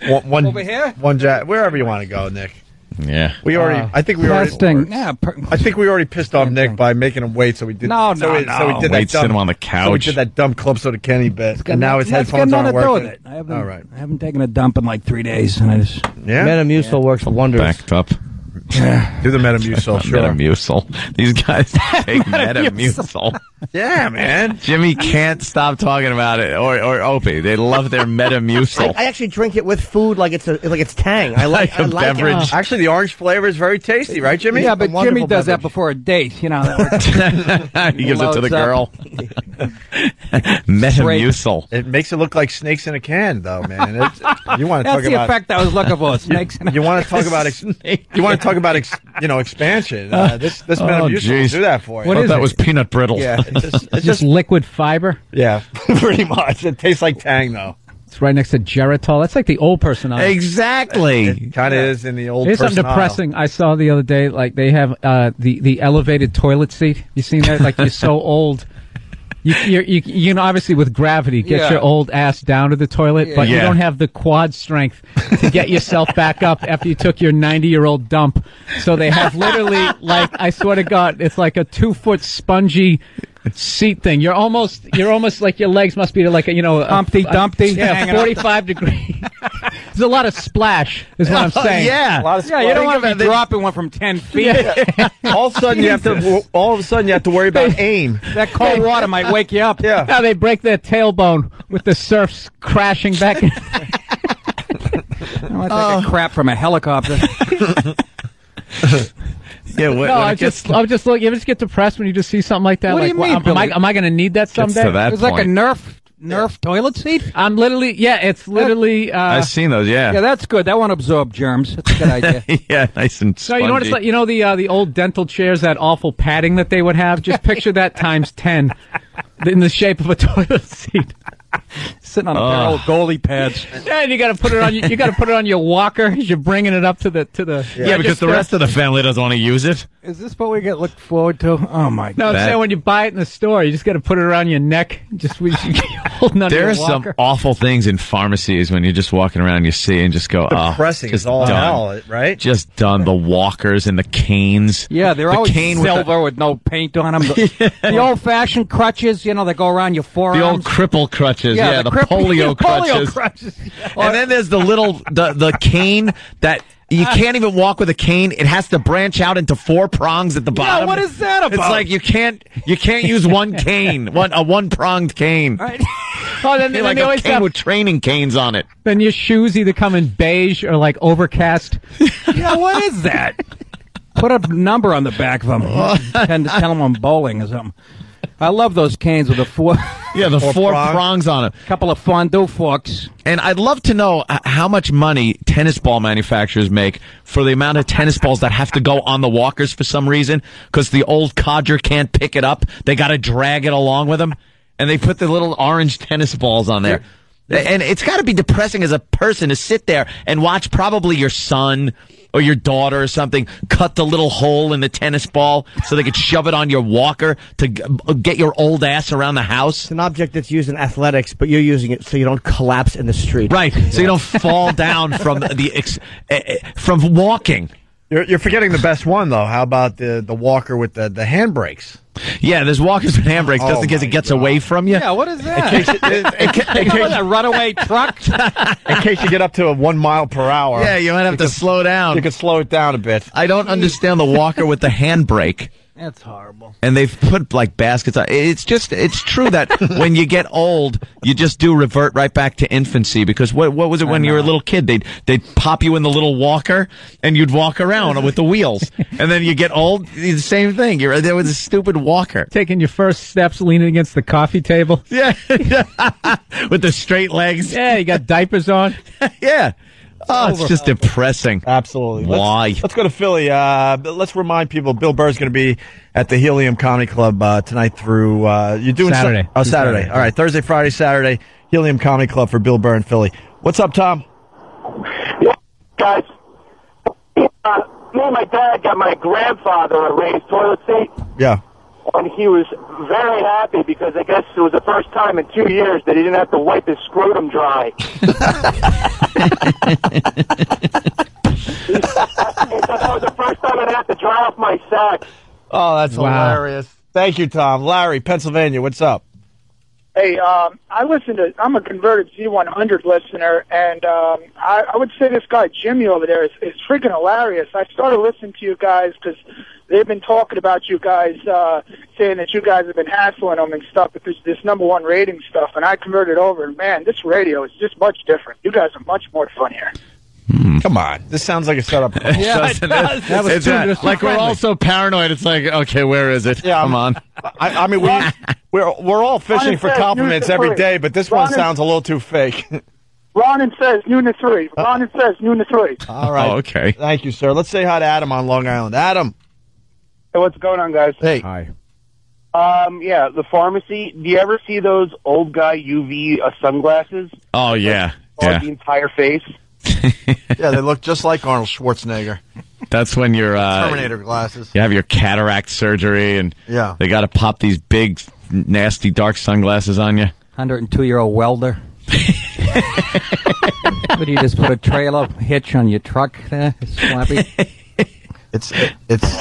One, one, Over here? One ja- wherever you want to go, Nick. Yeah. We already. Uh, I think we already. testing. Yeah, per- I think we already pissed off Nick by making him wait, so we did. No, so no, So we did Wait, that sit dumb, him on the So we did that dumb Club Soda Kenny bit, and now his That's got headphones aren't working. it. I haven't, All right. I haven't taken a dump in like three days, and I just Yeah. Metamucil works wonders. Backed up. Do the Metamucil, sure. Metamucil. These guys take Metamucil. Yeah, man. Jimmy can't stop talking about it, or or Opie. They love their I, Metamucil. I actually drink it with food like it's a like it's Tang. I like, Like I a like beverage. It. Actually, the orange flavor is very tasty, right, Jimmy? yeah, but Jimmy wonderful does that before a date. You know, he gives it to the up. girl. Metamucil. It makes it look like snakes in a can, though, man. It's, you want to talk about? That's talk the about effect I was looking for. Snakes. in a- You want to talk about ex- you want to talk about ex- you know expansion. Uh, this this Oh, Metamucil will jeez. do that for you. What Thought is that it? was peanut brittle. Yeah, it's just, it's It's just just liquid fiber. yeah, pretty much. It tastes like Tang though. It's right next to Geritol. That's like the old person. aisle. Exactly. It kind of is in the old. Here's something person aisle. depressing I saw the other day. Like they have uh, the the elevated toilet seat. You seen that? Like you're so old. You, you're, you you can obviously with gravity get Yeah. your old ass down to the toilet, but you Yeah. don't have the quad strength to get yourself back up after you took your 90 year old dump. So they have literally like I swear to God, it's like a two foot spongy seat thing. You're almost you're almost like your legs must be like a, you know a, Humpty a- Dumpty Yeah, 45 degree. There's a lot of splash. Is what I'm oh, saying. yeah. a lot of splash. Yeah, you don't want to be dropping one from ten feet. all of a sudden you have to. All of a sudden you have to worry about aim. That cold water might wake you up. Yeah. How they break their tailbone with the surfs crashing back. I want to take a oh. crap from a helicopter. Yeah, what, no, I it gets just, I'm just look. You ever just get depressed when you just see something like that? What do like, you well, mean, am, am I, Billy? am I going to need that someday? to that It's like a point. Nerf Nerf toilet seat. I'm literally, yeah, it's literally. Uh, I've seen those. Yeah. Yeah, that's good. That won't absorb germs. That's a good idea. yeah, nice and. so you know what it's like? You know the uh, the old dental chairs, that awful padding that they would have. Just picture that times ten, in the shape of a toilet seat. Sitting on a pair of goalie pads. And you got to put it on. You, you got to put it on your walker as you're bringing it up to the to the. Yeah, because the rest of the family doesn't want to use it. Is this what we get looked forward to? Oh my god. No, I'm That- saying when you buy it in the store, you just got to put it around your neck. Just we should keep holding on There your are some walker. awful things in pharmacies when you're just walking around, you see, and just go, oh, ah, Depressing just is all done. hell, right? Just done. The walkers and the canes. Yeah, they're the always cane with silver with, no paint on them. The, the old-fashioned crutches, you know, that go around your The, forearms. the old cripple crutches, Yeah, yeah, the the, cripple- polio polio crutches. crutches. And then there's the little the the cane that you can't even walk with a cane. It has to branch out into four prongs at the bottom. what is that about? It's like you can't you can't use one cane, one a one pronged cane. Oh, then, then like they a always cane have. with training canes on it. Then your shoes either come in beige or like overcast. yeah, what is that? Put a number on the back of them. Tend to tell them I'm bowling or something. I love those canes with the four, Yeah, the Four four, prong. prongs on it. A couple of fondue forks. And I'd love to know uh, how much money tennis ball manufacturers make for the amount of tennis balls that have to go on the walkers for some reason because the old codger can't pick it up. They got to drag it along with them, and they put the little orange tennis balls on there. And it's got to be depressing as a person to sit there and watch probably your son or your daughter or something cut the little hole in the tennis ball so they could shove it on your walker to g- get your old ass around the house. It's an object that's used in athletics, but you're using it so you don't collapse in the street. Right, so you don't fall down from the ex- eh, eh, from walking. You're, you're forgetting the best one though. How about the the walker with the the handbrakes? Yeah, there's walkers with handbrakes just Oh in case it gets God. away from you. Yeah, what is that? In case, it- in, in ca- in What, case, a runaway truck? in case you get up to a one mile per hour. Yeah, you might have to slow down. You could slow it down a bit. I don't understand the walker with the handbrake. That's horrible. And they've put like baskets on. It's just, it's true that when you get old, you just do revert right back to infancy because what, what was it when you were a little kid? They'd, they'd pop you in the little walker and you'd walk around with the wheels. And then you get old, the same thing. You're there with a stupid walker. Taking your first steps, leaning against the coffee table. Yeah. with the straight legs. Yeah, you got diapers on. Yeah. Oh, it's just depressing. Absolutely. Let's- Why? Let's, go to Philly. Uh, let's remind people Bill Burr's going to be at the Helium Comedy Club uh, tonight through. Uh, you're doing some- Saturday. oh, Saturday. Saturday. All right, Thursday, Friday, Saturday. Helium Comedy Club for Bill Burr in Philly. What's up, Tom? Yeah, guys. Uh, me and my dad got my grandfather a raised toilet seat, Yeah. And he was very happy because I guess it was the first time in two years that he didn't have to wipe his scrotum dry. he said that was the first time I didn't have to dry off my sack. Oh, that's Wow. hilarious. Thank you, Tom. Larry, Pennsylvania. What's up? Hey, um, I listen to. I'm a converted Z100 listener, and um, I, I would say this guy Jimmy over there is, is freaking hilarious. I started listening to you guys because they've been talking about you guys, uh, saying that you guys have been hassling them and stuff with this, this number one rating stuff, and I converted over. And man, this radio is just much different. You guys are much more fun funnier. Come on. This sounds like a setup. Yeah, it does. That was It's too- that- that's too like we're all so paranoid. It's like, okay, where is it? Yeah, Come on. I, I mean, we, we're we're all fishing for compliments news every story. day, but this one Ron is- sounds a little too fake. Ron and Fez noon to three. Ron and Fez noon to three. all right. Oh, okay. Thank you, sir. Let's say hi to Adam on Long Island. Adam. Hey, what's going on, guys? Hey. Hi. Um, yeah, the pharmacy. Do you ever see those old guy UV uh, sunglasses Oh yeah, on yeah. the entire face? Yeah, they look just like Arnold Schwarzenegger. That's when you're uh, Terminator glasses. You have your cataract surgery, and Yeah. they got to pop these big, nasty, dark sunglasses on you. 102 year old welder. But you just put a trailer hitch on your truck there, Slappy? It's it's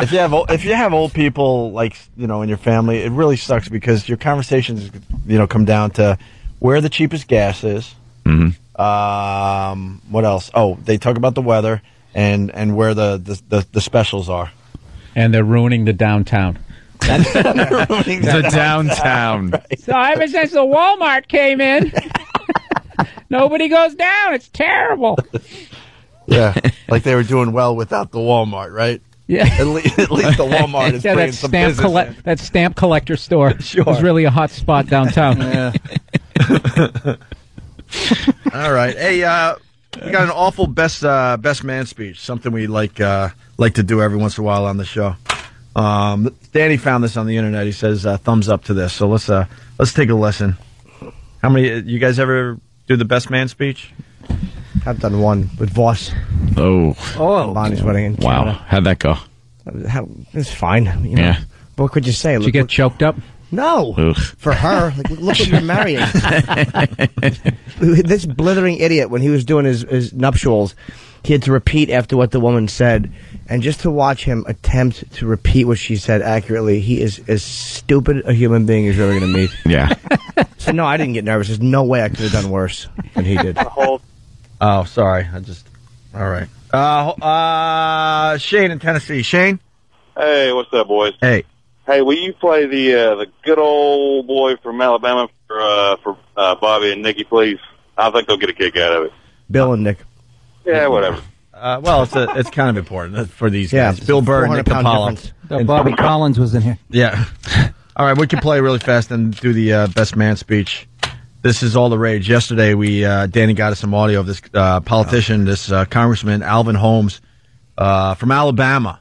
if you have ol- if you have old people like you know in your family, it really sucks because your conversations you know come down to where the cheapest gas is. Mm-hmm. Um, what else? Oh, they talk about the weather and and where the the, the, the specials are. And they're ruining the downtown. The downtown. So ever since the Walmart came in, nobody goes down. It's terrible. Yeah, like they were doing well without the Walmart, right? Yeah. At, le- at least the Walmart is yeah, bringing that some stamp, business. colle- in. that stamp collector store Sure. is really a hot spot downtown. Yeah. All right. Hey, uh, we got an awful best uh, best man speech. Something we like uh, like to do every once in a while on the show. Um, Danny found this on the internet. He says uh, thumbs up to this. So let's uh, let's take a listen. How many you guys ever do the best man speech? I've done one with Vos. Oh. Oh, Bonnie's oh. wedding in Wow. Canada. How'd that go? Uh, it's fine. You know. Yeah. What could you say? Did you get choked up? No. Ugh. For her, like, look what you're marrying. this blithering idiot, when he was doing his, his nuptials, he had to repeat after what the woman said. And just to watch him attempt to repeat what she said accurately, he is as stupid a human being as you're ever going to meet. Yeah. So, no, I didn't get nervous. There's no way I could have done worse than he did. Oh, sorry. I just. All right. Uh, uh, Shane in Tennessee. Shane. Hey, what's up, boys? Hey. Hey, will you play the uh, the good old boy from Alabama for uh, for uh, Bobby and Nikki, please? I think they'll get a kick out of it. Bill and Nick. Yeah, whatever. Uh, well, it's a, it's kind of important for these Yeah, guys. Bill a Burr, Nick 400 pound Capallo. difference. Uh, Bobby Collins was in here. Yeah. All right, we can play really fast and do the uh, best man speech. This is all the rage. Yesterday, we uh, Danny got us some audio of this uh, politician, this uh, Congressman Alvin Holmes uh, from Alabama,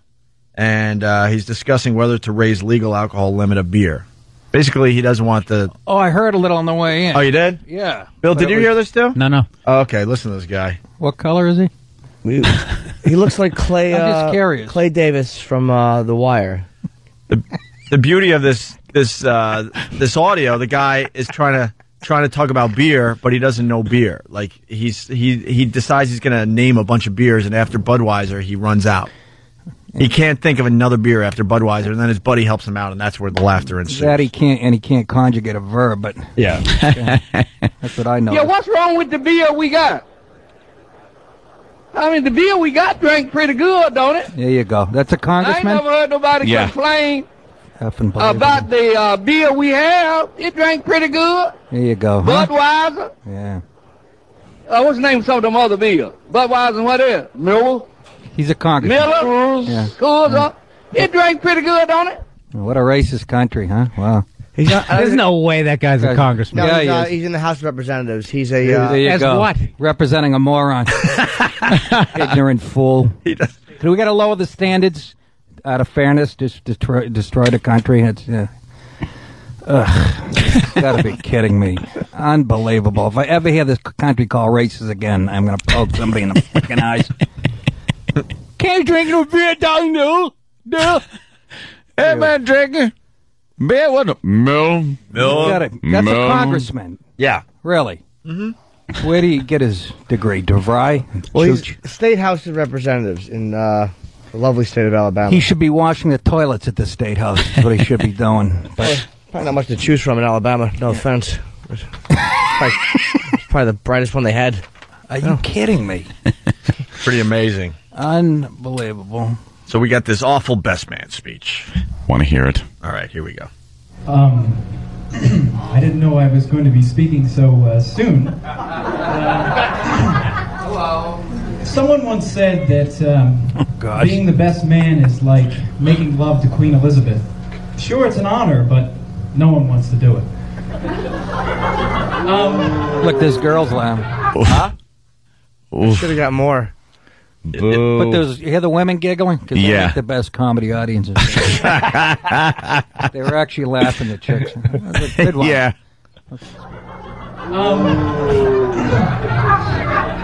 and uh, he's discussing whether to raise legal alcohol limit of beer. Basically, he doesn't want the. Oh, I heard a little on the way in. Oh, you did? Yeah. Bill, did you was- hear this too? No, no. Oh, okay, listen to this guy. What color is he? He looks like Clay. I'm just uh, curious. Clay Davis from uh, The Wire. the the beauty of this this uh, this audio, the guy is trying to trying to talk about beer, but he doesn't know beer. Like he's he he decides he's going to name a bunch of beers, and after Budweiser, he runs out. He can't think of another beer after Budweiser, and then his buddy helps him out, and that's where the laughter ensues. That he can't, and he can't conjugate a verb, but yeah, that's what I know. Yeah, what's wrong with the beer we got? I mean, the beer we got drank pretty good, don't it? There you go. That's a I ain't congressman. never heard nobody Yeah. complain Effing believable. About the uh, beer we have. It drank pretty good. There you go. Huh? Budweiser. Yeah. Uh, what's the name of some of them other beers? Budweiser and what else? Miller? He's a congressman. Miller? Yeah. Coors? It drank pretty good, don't it? What a racist country, huh? Wow. He's not, There's no way that guy's a congressman. No, Yeah, he's, he uh, he's in the House of Representatives. He's a. There, Uh, there you as go. what? Representing a moron. Ignorant fool. Can we got to lower the standards out of fairness? Just destroy, destroy the country. It's, uh, ugh. gotta be kidding me. Unbelievable. If I ever hear this country called racist again, I'm gonna poke somebody in the fucking eyes. Can't drink no beer down there. No. Hey, man, drinking. Beer, what? a- Mill. Mill. Gotta- that's Mill. a congressman. Yeah. Really? Mm-hmm. Where do you get his degree? DeVry? well, he's State House of Representatives in uh, the lovely state of Alabama. He should be washing the toilets at the state house. That's what he should be doing. But Probably not much to choose from in Alabama. No offense. But probably, probably the brightest one they had. are you kidding me? Pretty amazing. Unbelievable. So we got this awful best man speech. Want to hear it? All right, here we go. Um, I didn't know I was going to be speaking so uh, soon. Hello. Someone once said that um, gosh. being the best man is like making love to Queen Elizabeth. Sure, it's an honor, but no one wants to do it. Um, Look, there's girls laughing. Huh? Should have got more. Boo. But there's you hear the women giggling because Yeah. they're like the best comedy audiences. they were actually laughing. at chicks. That was a good one. yeah. um,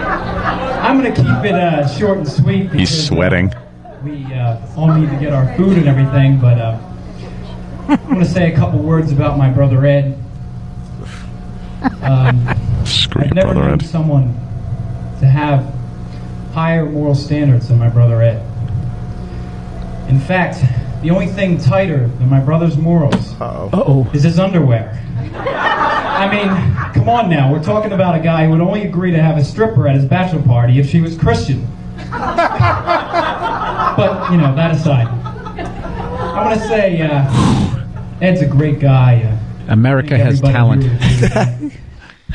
I'm going to keep it uh, short and sweet. He's sweating. We uh, all need to get our food and everything, but uh, I'm going to say a couple words about my brother Ed. Um, Screw I've never known Ed. someone to have higher moral standards than my brother Ed. In fact, the only thing tighter than my brother's morals Uh-oh. is his underwear. I mean, come on now. We're talking about a guy who would only agree to have a stripper at his bachelor party if she was Christian. But, you know, that aside. I want to say, uh, Ed's a great guy. Uh, America has talent.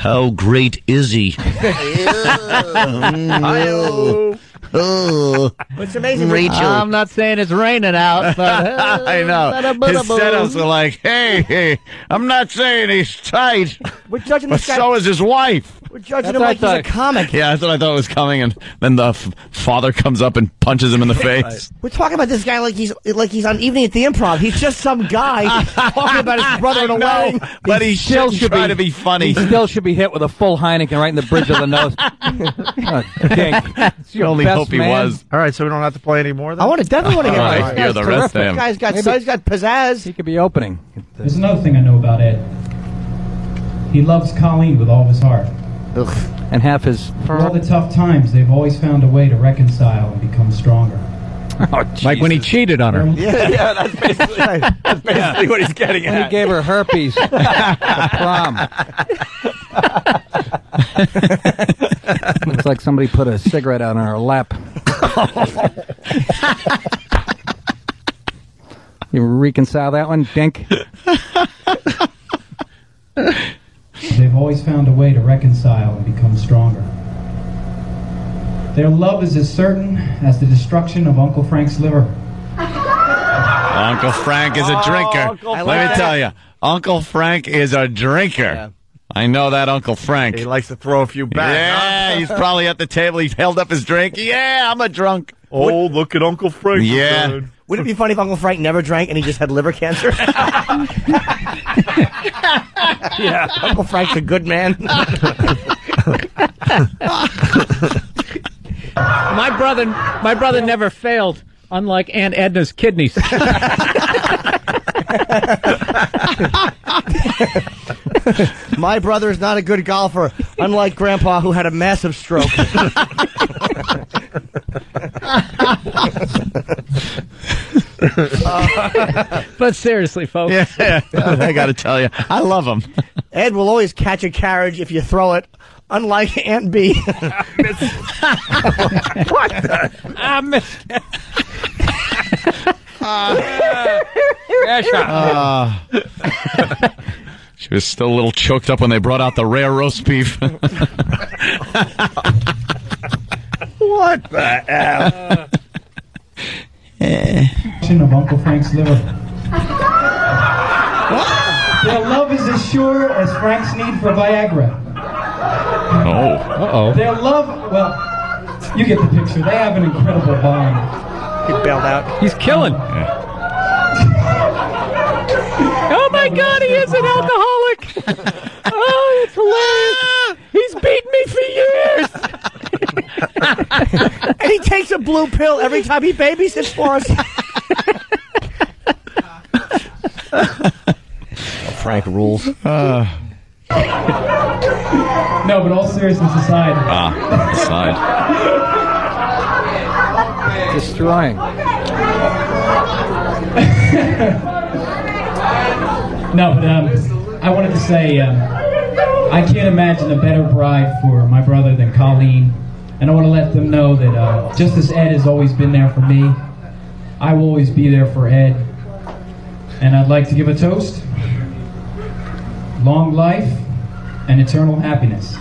here would agree with that. How great is he? oh. What's amazing, Rachel. I'm not saying it's raining out, but uh, I know. His setups are like, hey, hey, I'm not saying he's tight, We're judging but this guy. so is his wife. We're judging That's him what I like he's a comic. Yeah, that's what I thought was coming, and then the f- father comes up and punches him in the face. We're talking about this guy like he's like he's on Evening at the Improv. He's just some guy talking about his brother in a I know, wedding. but he still still should try be- to be funny. He still should be hit with a full Heineken right in the bridge of the nose. Oh, dink. It's only hope he man. was. All right, so we don't have to play anymore. Then? I want to definitely want to All get right, him. hear the rest of This him. guy's got Maybe- he's got pizzazz. He could be opening. There's another thing I know about Ed. He loves Colleen with all of his heart. And half his. For all the tough times, they've always found a way to reconcile and become stronger. Oh, like when he cheated on her. Yeah, yeah, that's basically, that's basically what he's getting When he gave her herpes at prom. Looks like somebody put a cigarette out on her lap. you reconcile that one, Dink? They've always found a way to reconcile and become stronger. Their love is as certain as the destruction of Uncle Frank's liver. Uncle Frank is a Oh, drinker. Uncle Let Frank. me tell you, Uncle Frank is a drinker. I know that Uncle Frank. He likes to throw a few back. yeah, he's probably at the table. He held up his drink. Yeah, I'm a drunk. Oh, look at Uncle Frank. Yeah. again. Wouldn't it be funny if Uncle Frank never drank and he just had liver cancer? yeah, Uncle Frank's a good man. My brother, my brother never failed, unlike Aunt Edna's kidneys. My brother is not a good golfer, unlike Grandpa, who had a massive stroke. but seriously, folks. Yeah, I got to tell you, I love him. Ed will always catch a carriage if you throw it, unlike Aunt B. what the? I missed it. Uh, she was still a little choked up when they brought out the rare roast beef. What the hell? Destruction of Uncle Frank's liver. what? Their love is as sure as Frank's need for Viagra. oh, Uh-oh. Their love, well, you get the picture. They have an incredible bond. he bailed out. He's killing. Oh my God, he is an alcoholic. Oh, it's hilarious. He's beaten me for years. And he takes a blue pill every time he babysits for us. Frank rules. No, but all seriousness aside, ah, aside. Destroying. no, but um, I wanted to say um, I can't imagine a better bride for my brother than Colleen, and I want to let them know that uh, just as Ed has always been there for me, I will always be there for Ed. And I'd like to give a toast: long life and eternal happiness.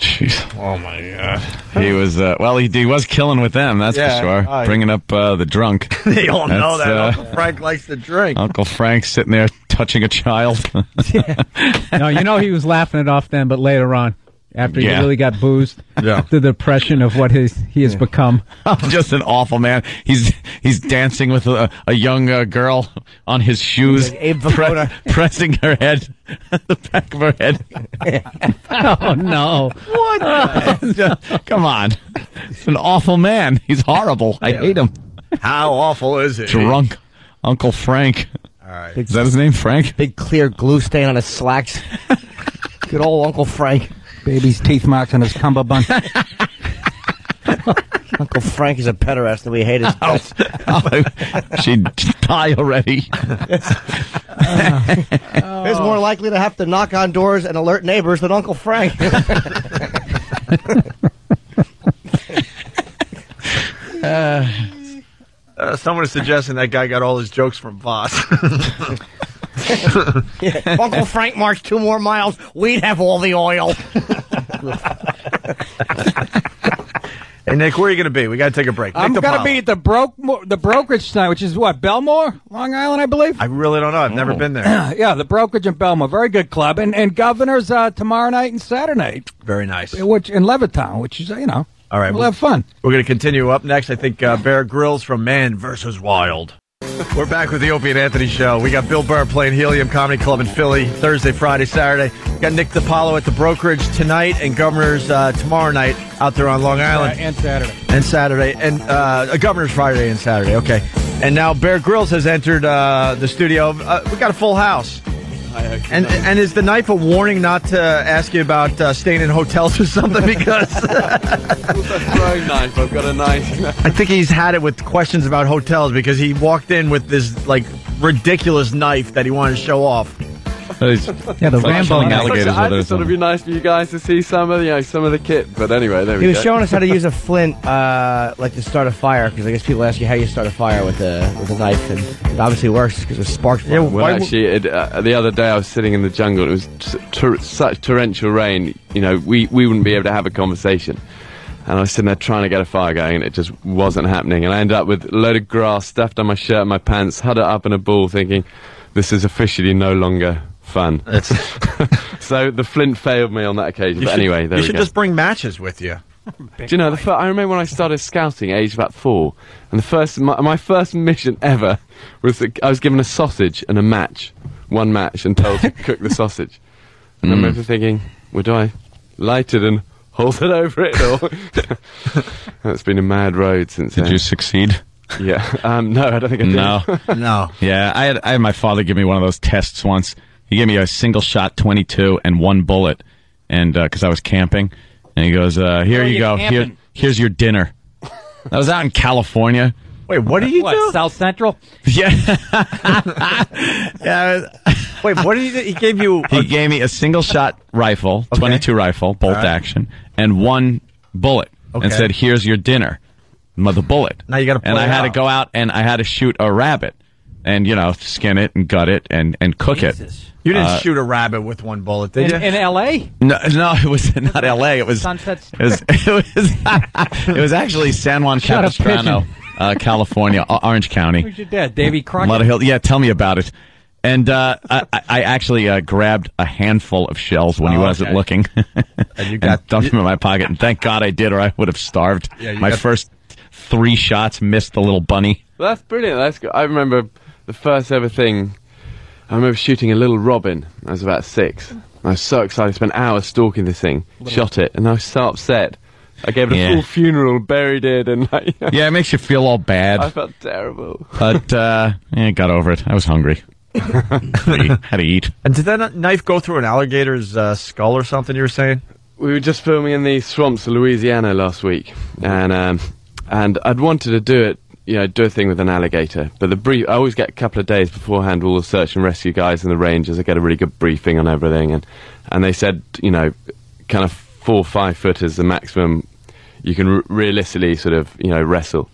Jeez. Oh my god. He was uh, well. He, he was killing with them. That's Yeah, for sure. I- Bringing up uh, the drunk. They all know that uh, Uncle Frank likes to drink. Uncle Frank sitting there touching a child. no, you know he was laughing it off then, but later on, after Yeah. he really got boozed, Yeah. the depression of what his he has become. Just an awful man. He's he's dancing with a, a young uh, girl on his shoes, Like Abe pre- Vigoda. pressing her head, the back of her head. oh no! What? Come on, it's an awful man. He's horrible. I hate him. How awful is it? Drunk Uncle Frank. All right. Is that his name, Frank? Big clear glue stain on his slacks. Good old Uncle Frank. Baby's teeth marks on his cummerbund. Uncle Frank is a pederast and we hate his oh. guts. She'd die already. Uh, is more likely to have to knock on doors and alert neighbors than Uncle Frank. Uh, Uh, someone is suggesting that guy got all his jokes from Vos. Yeah, Uncle Frank marched two more miles. We'd have all the oil. hey, Nick, where are you going to be? We got to take a break. I'm Nick gonna be at the broke the brokerage tonight, which is what Bellmore, Long Island, I believe. I really don't know. I've never been there. yeah, the brokerage in Bellmore, very good club, and and Governor's uh, tomorrow night and Saturday Very nice. which in Levittown, which is uh, you know, All right, we'll have fun. We're going to continue up next. I think uh, Bear Grylls from Man versus Wild. We're back with the Opie and Anthony show. We got Bill Burr playing Helium Comedy Club in Philly Thursday, Friday, Saturday. We got Nick DiPaolo at the brokerage tonight and Governor's uh, tomorrow night out there on Long Island. Uh, and Saturday. and Saturday, and uh, Governor's Friday and Saturday. Okay, and now Bear Grylls has entered uh, the studio. Uh, we got a full house. And and is the knife a warning not to ask you about uh, staying in hotels or something? Because throwing knife. I've got a knife. I think he's had it with questions about hotels because he walked in with this like ridiculous knife that he wanted to show off. yeah, the Rambo knife. alligators. I just thought it'd be nice for you guys to see some of the, you know, some of the kit. But anyway, there He we was showing us how to use a flint, uh, like to start a fire, because I guess people ask you how you start a fire with a with a knife, and it obviously works because it sparks. fly. well, actually, it, uh, the other day I was sitting in the jungle. It was t- tor- such torrential rain. You know, we, we wouldn't be able to have a conversation. And I was sitting there trying to get a fire going, and it just wasn't happening. And I ended up with a load of grass stuffed on my shirt and my pants, huddled up in a ball, thinking, "This is officially no longer fun." so the flint failed me on that occasion. You but should- anyway, there you we should go. just bring matches with you. Do you know the fir- I remember when I started scouting, age about four, and the first my, my first mission ever was that I was given a sausage and a match, one match, and told to cook the sausage. And I Mm. remember thinking, well, do I light it and hold it over it, or it's been a mad road since. Did then. you succeed? Yeah. Um, no, I don't think I did. No, no. Yeah, I had I had my father give me one of those tests once. He gave me a single shot 22 and one bullet, and because I was camping, and he goes, uh, "Here you you go. Here, here's your dinner." I was out in California. Wait, what did you What, do? South Central? Yeah. yeah. Wait, what did he do? He gave you. He gave me a single shot rifle, 22 rifle, bolt All right. action, and one bullet, and said, "Here's your dinner." Mother bullet. Now you gotta And I it had to go out and I had to shoot a rabbit, and you know, skin it and gut it and and cook it. You didn't Uh, shoot a rabbit with one bullet, did In, you? in L.A. No, no, it was not L.A. It was Sunset It was it was it was actually San Juan Shot Capistrano, uh, California, Orange County. Who's your dad? Davy Crockett. lot of hill. Yeah, tell me about it. And uh, I, I I actually uh, grabbed a handful of shells when he Oh, wasn't okay. looking, And you got- dumped them in my pocket. And thank God I did, or I would have starved. Yeah, my got- first three shots missed the little bunny. Well, that's brilliant. That's good. I remember the first ever thing. I remember shooting a little robin. I was about six. I was so excited. I spent hours stalking this thing. Shot it, and I was so upset. I gave it a Yeah. full funeral, buried it, and like, Yeah, it makes you feel all bad. I felt terrible. but uh, yeah, got over it. I was hungry. had, to eat, had to eat. And did that knife go through an alligator's uh, skull or something? You were saying? We were just filming in the swamps of Louisiana last week, and um, and I'd wanted to do it, you know, do a thing with an alligator. But the brief, I always get a couple of days beforehand. All the search and rescue guys and the rangers, I get a really good briefing on everything, and and they said, you know, kind of four five foot is the maximum you can r- realistically sort of you know wrestle.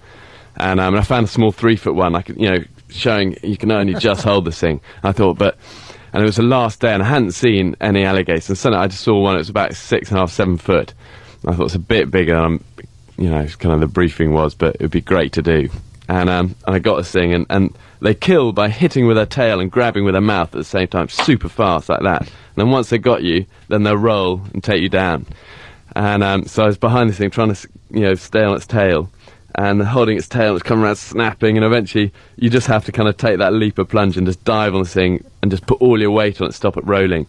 And um, I found a small three foot one. I could, you know, showing you can only just hold this thing. I thought, but and it was the last day, and I hadn't seen any alligators. And suddenly, I just saw one. It was about six and a half, seven foot. And I thought it's a bit bigger I'm, you know, kind of the briefing was, but it would be great to do. And um, and I got this thing, and, and they kill by hitting with their tail and grabbing with their mouth at the same time, super fast like that. And then once they got you, then they'll roll and take you down. And um, so I was behind this thing, trying to, you know, stay on its tail, and holding its tail, it's coming around snapping, and eventually you just have to kind of take that leap of plunge and just dive on the thing and just put all your weight on it, stop it rolling.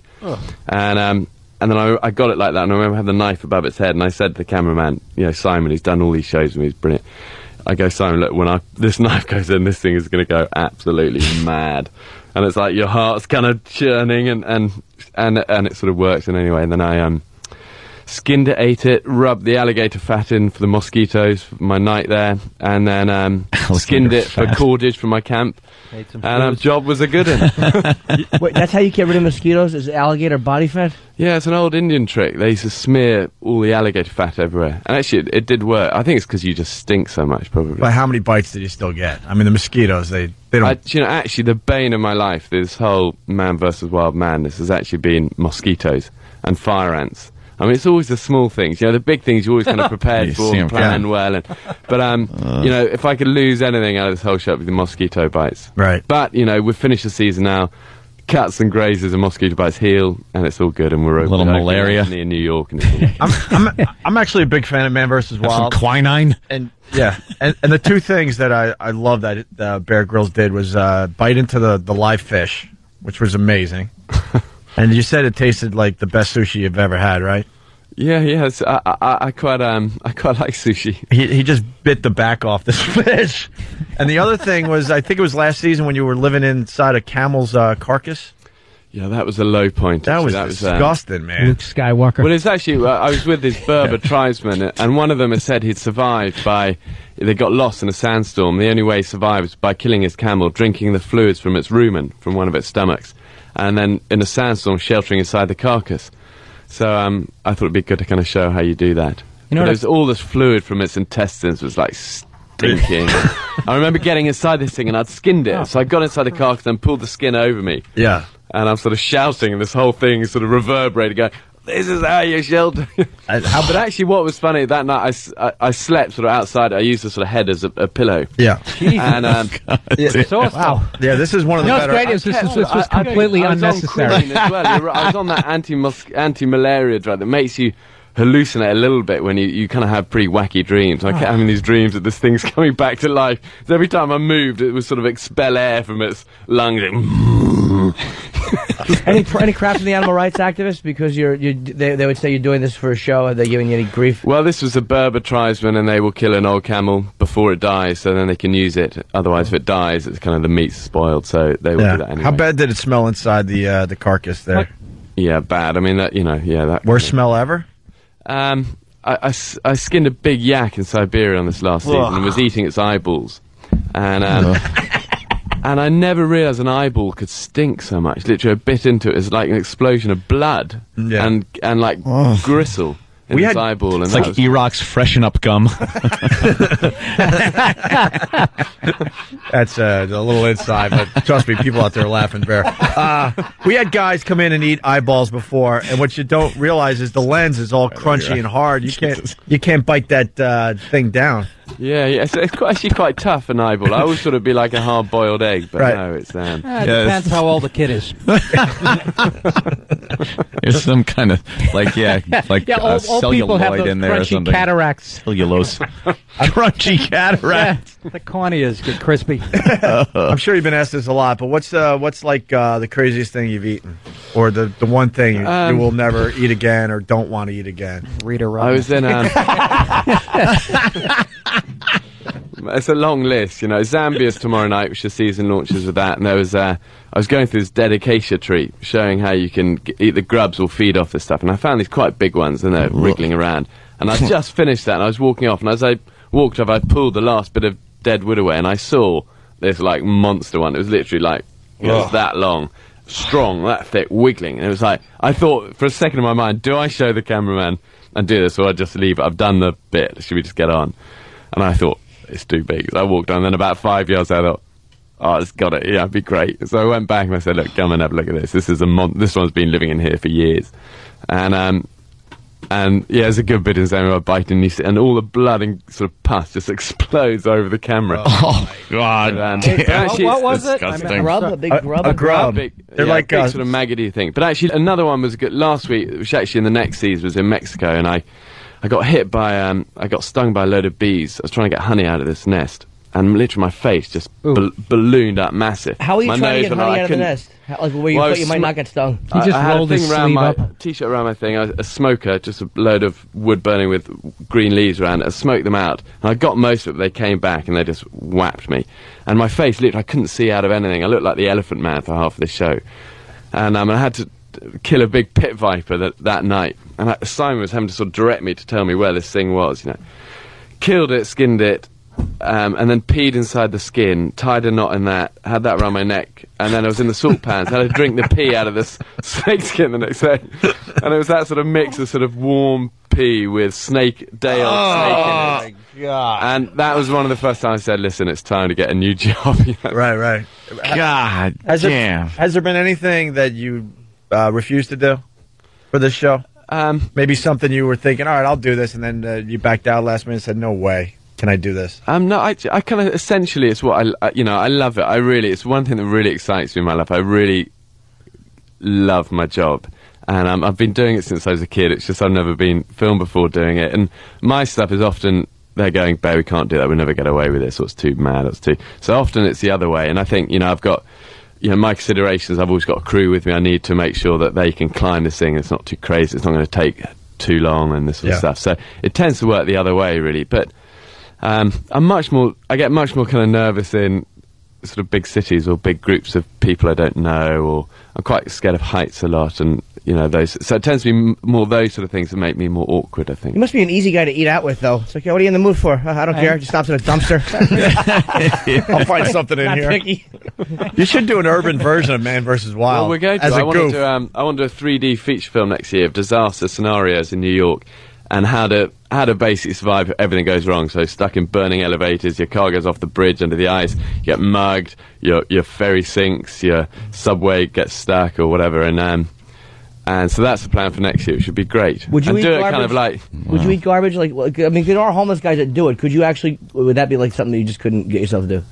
And um, and then I, I got it like that, and I remember I had the knife above its head, and I said to the cameraman, you know, Simon, who's done all these shows with me, he's brilliant. I go, Simon, look, when I this knife goes in, this thing is going to go absolutely mad, and it's like your heart's kind of churning, and and and and it sort of works in any way. And then I um skinned it, ate it, rubbed the alligator fat in for the mosquitoes for my night there, and then um, skinned it for cordage for my camp. Ate some And foods. job was a good one. Wait, that's how you get rid of mosquitoes? Is alligator body fat? Yeah, it's an old Indian trick. They used to smear all the alligator fat everywhere, and actually, it, it did work. I think it's because you just stink so much, probably. But how many bites did you still get? I mean, the mosquitoes, they, they don't. I, you know, actually, the bane of my life, this whole man versus wild madness, has actually been mosquitoes and fire ants. I mean, it's always the small things. You know, the big things you're always kind of prepared You for and plan well. And, but, um, you know, if I could lose anything out of this whole show, it'd be the mosquito bites. Right. But, you know, we've finished the season now. Cuts and grazes and mosquito bites heal, and it's all good. And we're A little open- open malaria. near New York. And I'm, I'm, I'm actually a big fan of Man versus Have some quinine. And yeah, and, and the two things that I, I love that uh, Bear Grylls did was uh, bite into the, the live fish, which was amazing. And you said it tasted like the best sushi you've ever had, right? Yeah, yeah. it's- I, I, I quite um, I quite like sushi. He he just bit the back off this fish. And the other thing was, I think it was last season when you were living inside a camel's uh, carcass. Yeah, that was a low point. That actually. was um, disgusting, man. Luke Skywalker. Well, it's actually, uh, I was with this Berber tribesman, and one of them had said he'd survived by, they got lost in a sandstorm. The only way he survived was by killing his camel, drinking the fluids from its rumen, from one of its stomachs, and then in a sandstorm sheltering inside the carcass. So um, I thought it'd be good to kind of show how you do that. You know was all this fluid from its intestines was like stinking. I remember getting inside this thing and I'd skinned it. So I got inside the carcass and pulled the skin over me. Yeah. And I'm sort of shouting and this whole thing is sort of reverberating going, this is how you shelter. but actually what was funny, that night I I slept sort of outside. I used the sort of head as a, a pillow. Yeah. And, um, Yeah. so Wow. Yeah, this is one of You the know what's better. great is this, I is, this was I- I- completely I was on unnecessary. as well. Right. I was on that anti anti malaria drug that makes you hallucinate a little bit when you, you kind of have pretty wacky dreams. I kept having these dreams that this thing's coming back to life. So every time I moved, it would sort of expel air from its lungs. any pr- any crap from the animal rights activists because you're you they, they would say you're doing this for a show are they're giving you any grief. Well, this was a Berber tribesman, and they will kill an old camel before it dies, so then they can use it. Otherwise, if it dies, it's kind of the meat's spoiled, so they will Yeah. do that anyway. How bad did it smell inside the uh, the carcass there? Yeah, bad. I mean, that you know, yeah, that. Worst smell ever? Um, I, I I skinned a big yak in Siberia on this last season and was eating its eyeballs, and um, and I never realised an eyeball could stink so much. Literally, I bit into it, it's like an explosion of blood Yeah. and and like gristle in We its had- eyeball. And It's like was- Iraq's freshen up gum. That's uh, a little inside, but trust me, people out there are laughing bear. Uh, we had guys come in and eat eyeballs before, and what you don't realize is the lens is all crunchy and hard. You can't you can't bite that uh, thing down. Yeah, yeah. It's, it's quite, actually quite tough an eyeball. I always thought it'd be like a hard boiled egg, but Right. no, it's um. Ah, it depends how old the kid is. There's some kind of like yeah, like Yeah, uh, old, old people have celluloid those in there or crunchy something. cataracts. Cellulose. Crunchy cataract. the corneas get crispy. I'm sure you've been asked this a lot, but what's uh, what's like uh, the craziest thing you've eaten, or the the one thing you, Um, you will never eat again or don't want to eat again? Rita I was in um. it's a long list, you know. Zambia's tomorrow night, which the season launches with that, and there was uh, I was going through this dedication treat, showing how you can g- eat the grubs or feed off this stuff, and I found these quite big ones, and they're wriggling around. And I just finished that, and I was walking off, and as I walked off, I pulled the last bit of dead wood away, and I saw this like monster one. It was literally like it was that long. Strong, that thick, wiggling, and it was like I thought for a second in my mind, do I show the cameraman and do this, or I just leave it? I've done the bit. Should we just get on? And I thought it's too big. So I walked on. Then about five years, I thought, oh, it's got it. Yeah, it'd be great. So I went back and I said, look, come and have a look at this. This is a mon- This one's been living in here for years, and um, and yeah, there's a good bit in Zambia. I bite and you see, and all the blood and sort of pus just explodes over the camera. Oh God! And, damn. actually, what it's was it? disgusting. I mean, Grub, a big grub. a grub. big, They're yeah, like, big uh, sort of maggoty thing. But actually, another one was good last week, which actually in the next season was in Mexico, and I, I got hit by, um, I got stung by a load of bees. I was trying to get honey out of this nest, and literally my face just bal- ballooned up massive. How are you my trying to nose get went honey I out of the couldn't- nest? How, like where you Well, I thought was you might sm- not get stung? He just I, I had rolled a thing around sleeve my up. t-shirt around my thing. I was a smoker, just a load of wood burning with green leaves around it. I smoked them out, and I got most of it. They came back and they just whapped me, and my face literally I couldn't see out of anything. I looked like the Elephant Man for half of this show, and um, I had to kill a big pit viper that that night, and I, Simon was having to sort of direct me to tell me where this thing was. You know, killed it, skinned it, um, and then peed inside the skin, tied a knot in that, had that around my neck, and then I was in the salt pans, had to drink the pee out of this snake skin the next day, and it was that sort of mix of sort of warm pee with snake day old Oh, snake in it. And that was one of the first times I said, "Listen, it's time to get a new job." you know? Right, right. God Has there, damn. has there been anything that you uh, refused to do for this show? Um, Maybe something you were thinking, all right, I'll do this, and then uh, you backed out last minute and said, no way, can I do this? Um, no, I, I kind of essentially it's what I, I, you know, I love it. I really, it's one thing that really excites me in my life. I really love my job. And um, I've been doing it since I was a kid. It's just I've never been filmed before doing it. And my stuff is often, they're going, Bear, we can't do that. We'll never get away with this. Or it's too mad. It's too. So often it's the other way. And I think, you know, I've got, you know, my considerations, I've always got a crew with me. I need to make sure that they can climb this thing. It's not too crazy. It's not going to take too long and this sort Yeah. of stuff. So it tends to work the other way, really. But um, I'm much more. I get much more kind of nervous in sort of big cities or big groups of people I don't know, or I'm quite scared of heights a lot, and you know those. So it tends to be m- more those sort of things that make me more awkward. I think. You must be an easy guy to eat out with, though. It's like, what are you in the mood for? Uh, I don't care. Just stops at a dumpster. I'll find something in Not here. picky. You should do an urban version of Man versus Wild. Well, we're going to. as I a want to goof. Um, I want to do a 3D feature film next year of disaster scenarios in New York, and how to how to basically survive if everything goes wrong. So stuck in burning elevators, your car goes off the bridge under the ice, you get mugged, your your ferry sinks, your subway gets stuck or whatever, and um, and so that's the plan for next year. It should be great. Would you and eat do it garbage? kind of like Would you eat garbage? Like, I mean, there are homeless guys that do it. Could you actually? Would that be like something that you just couldn't get yourself to do?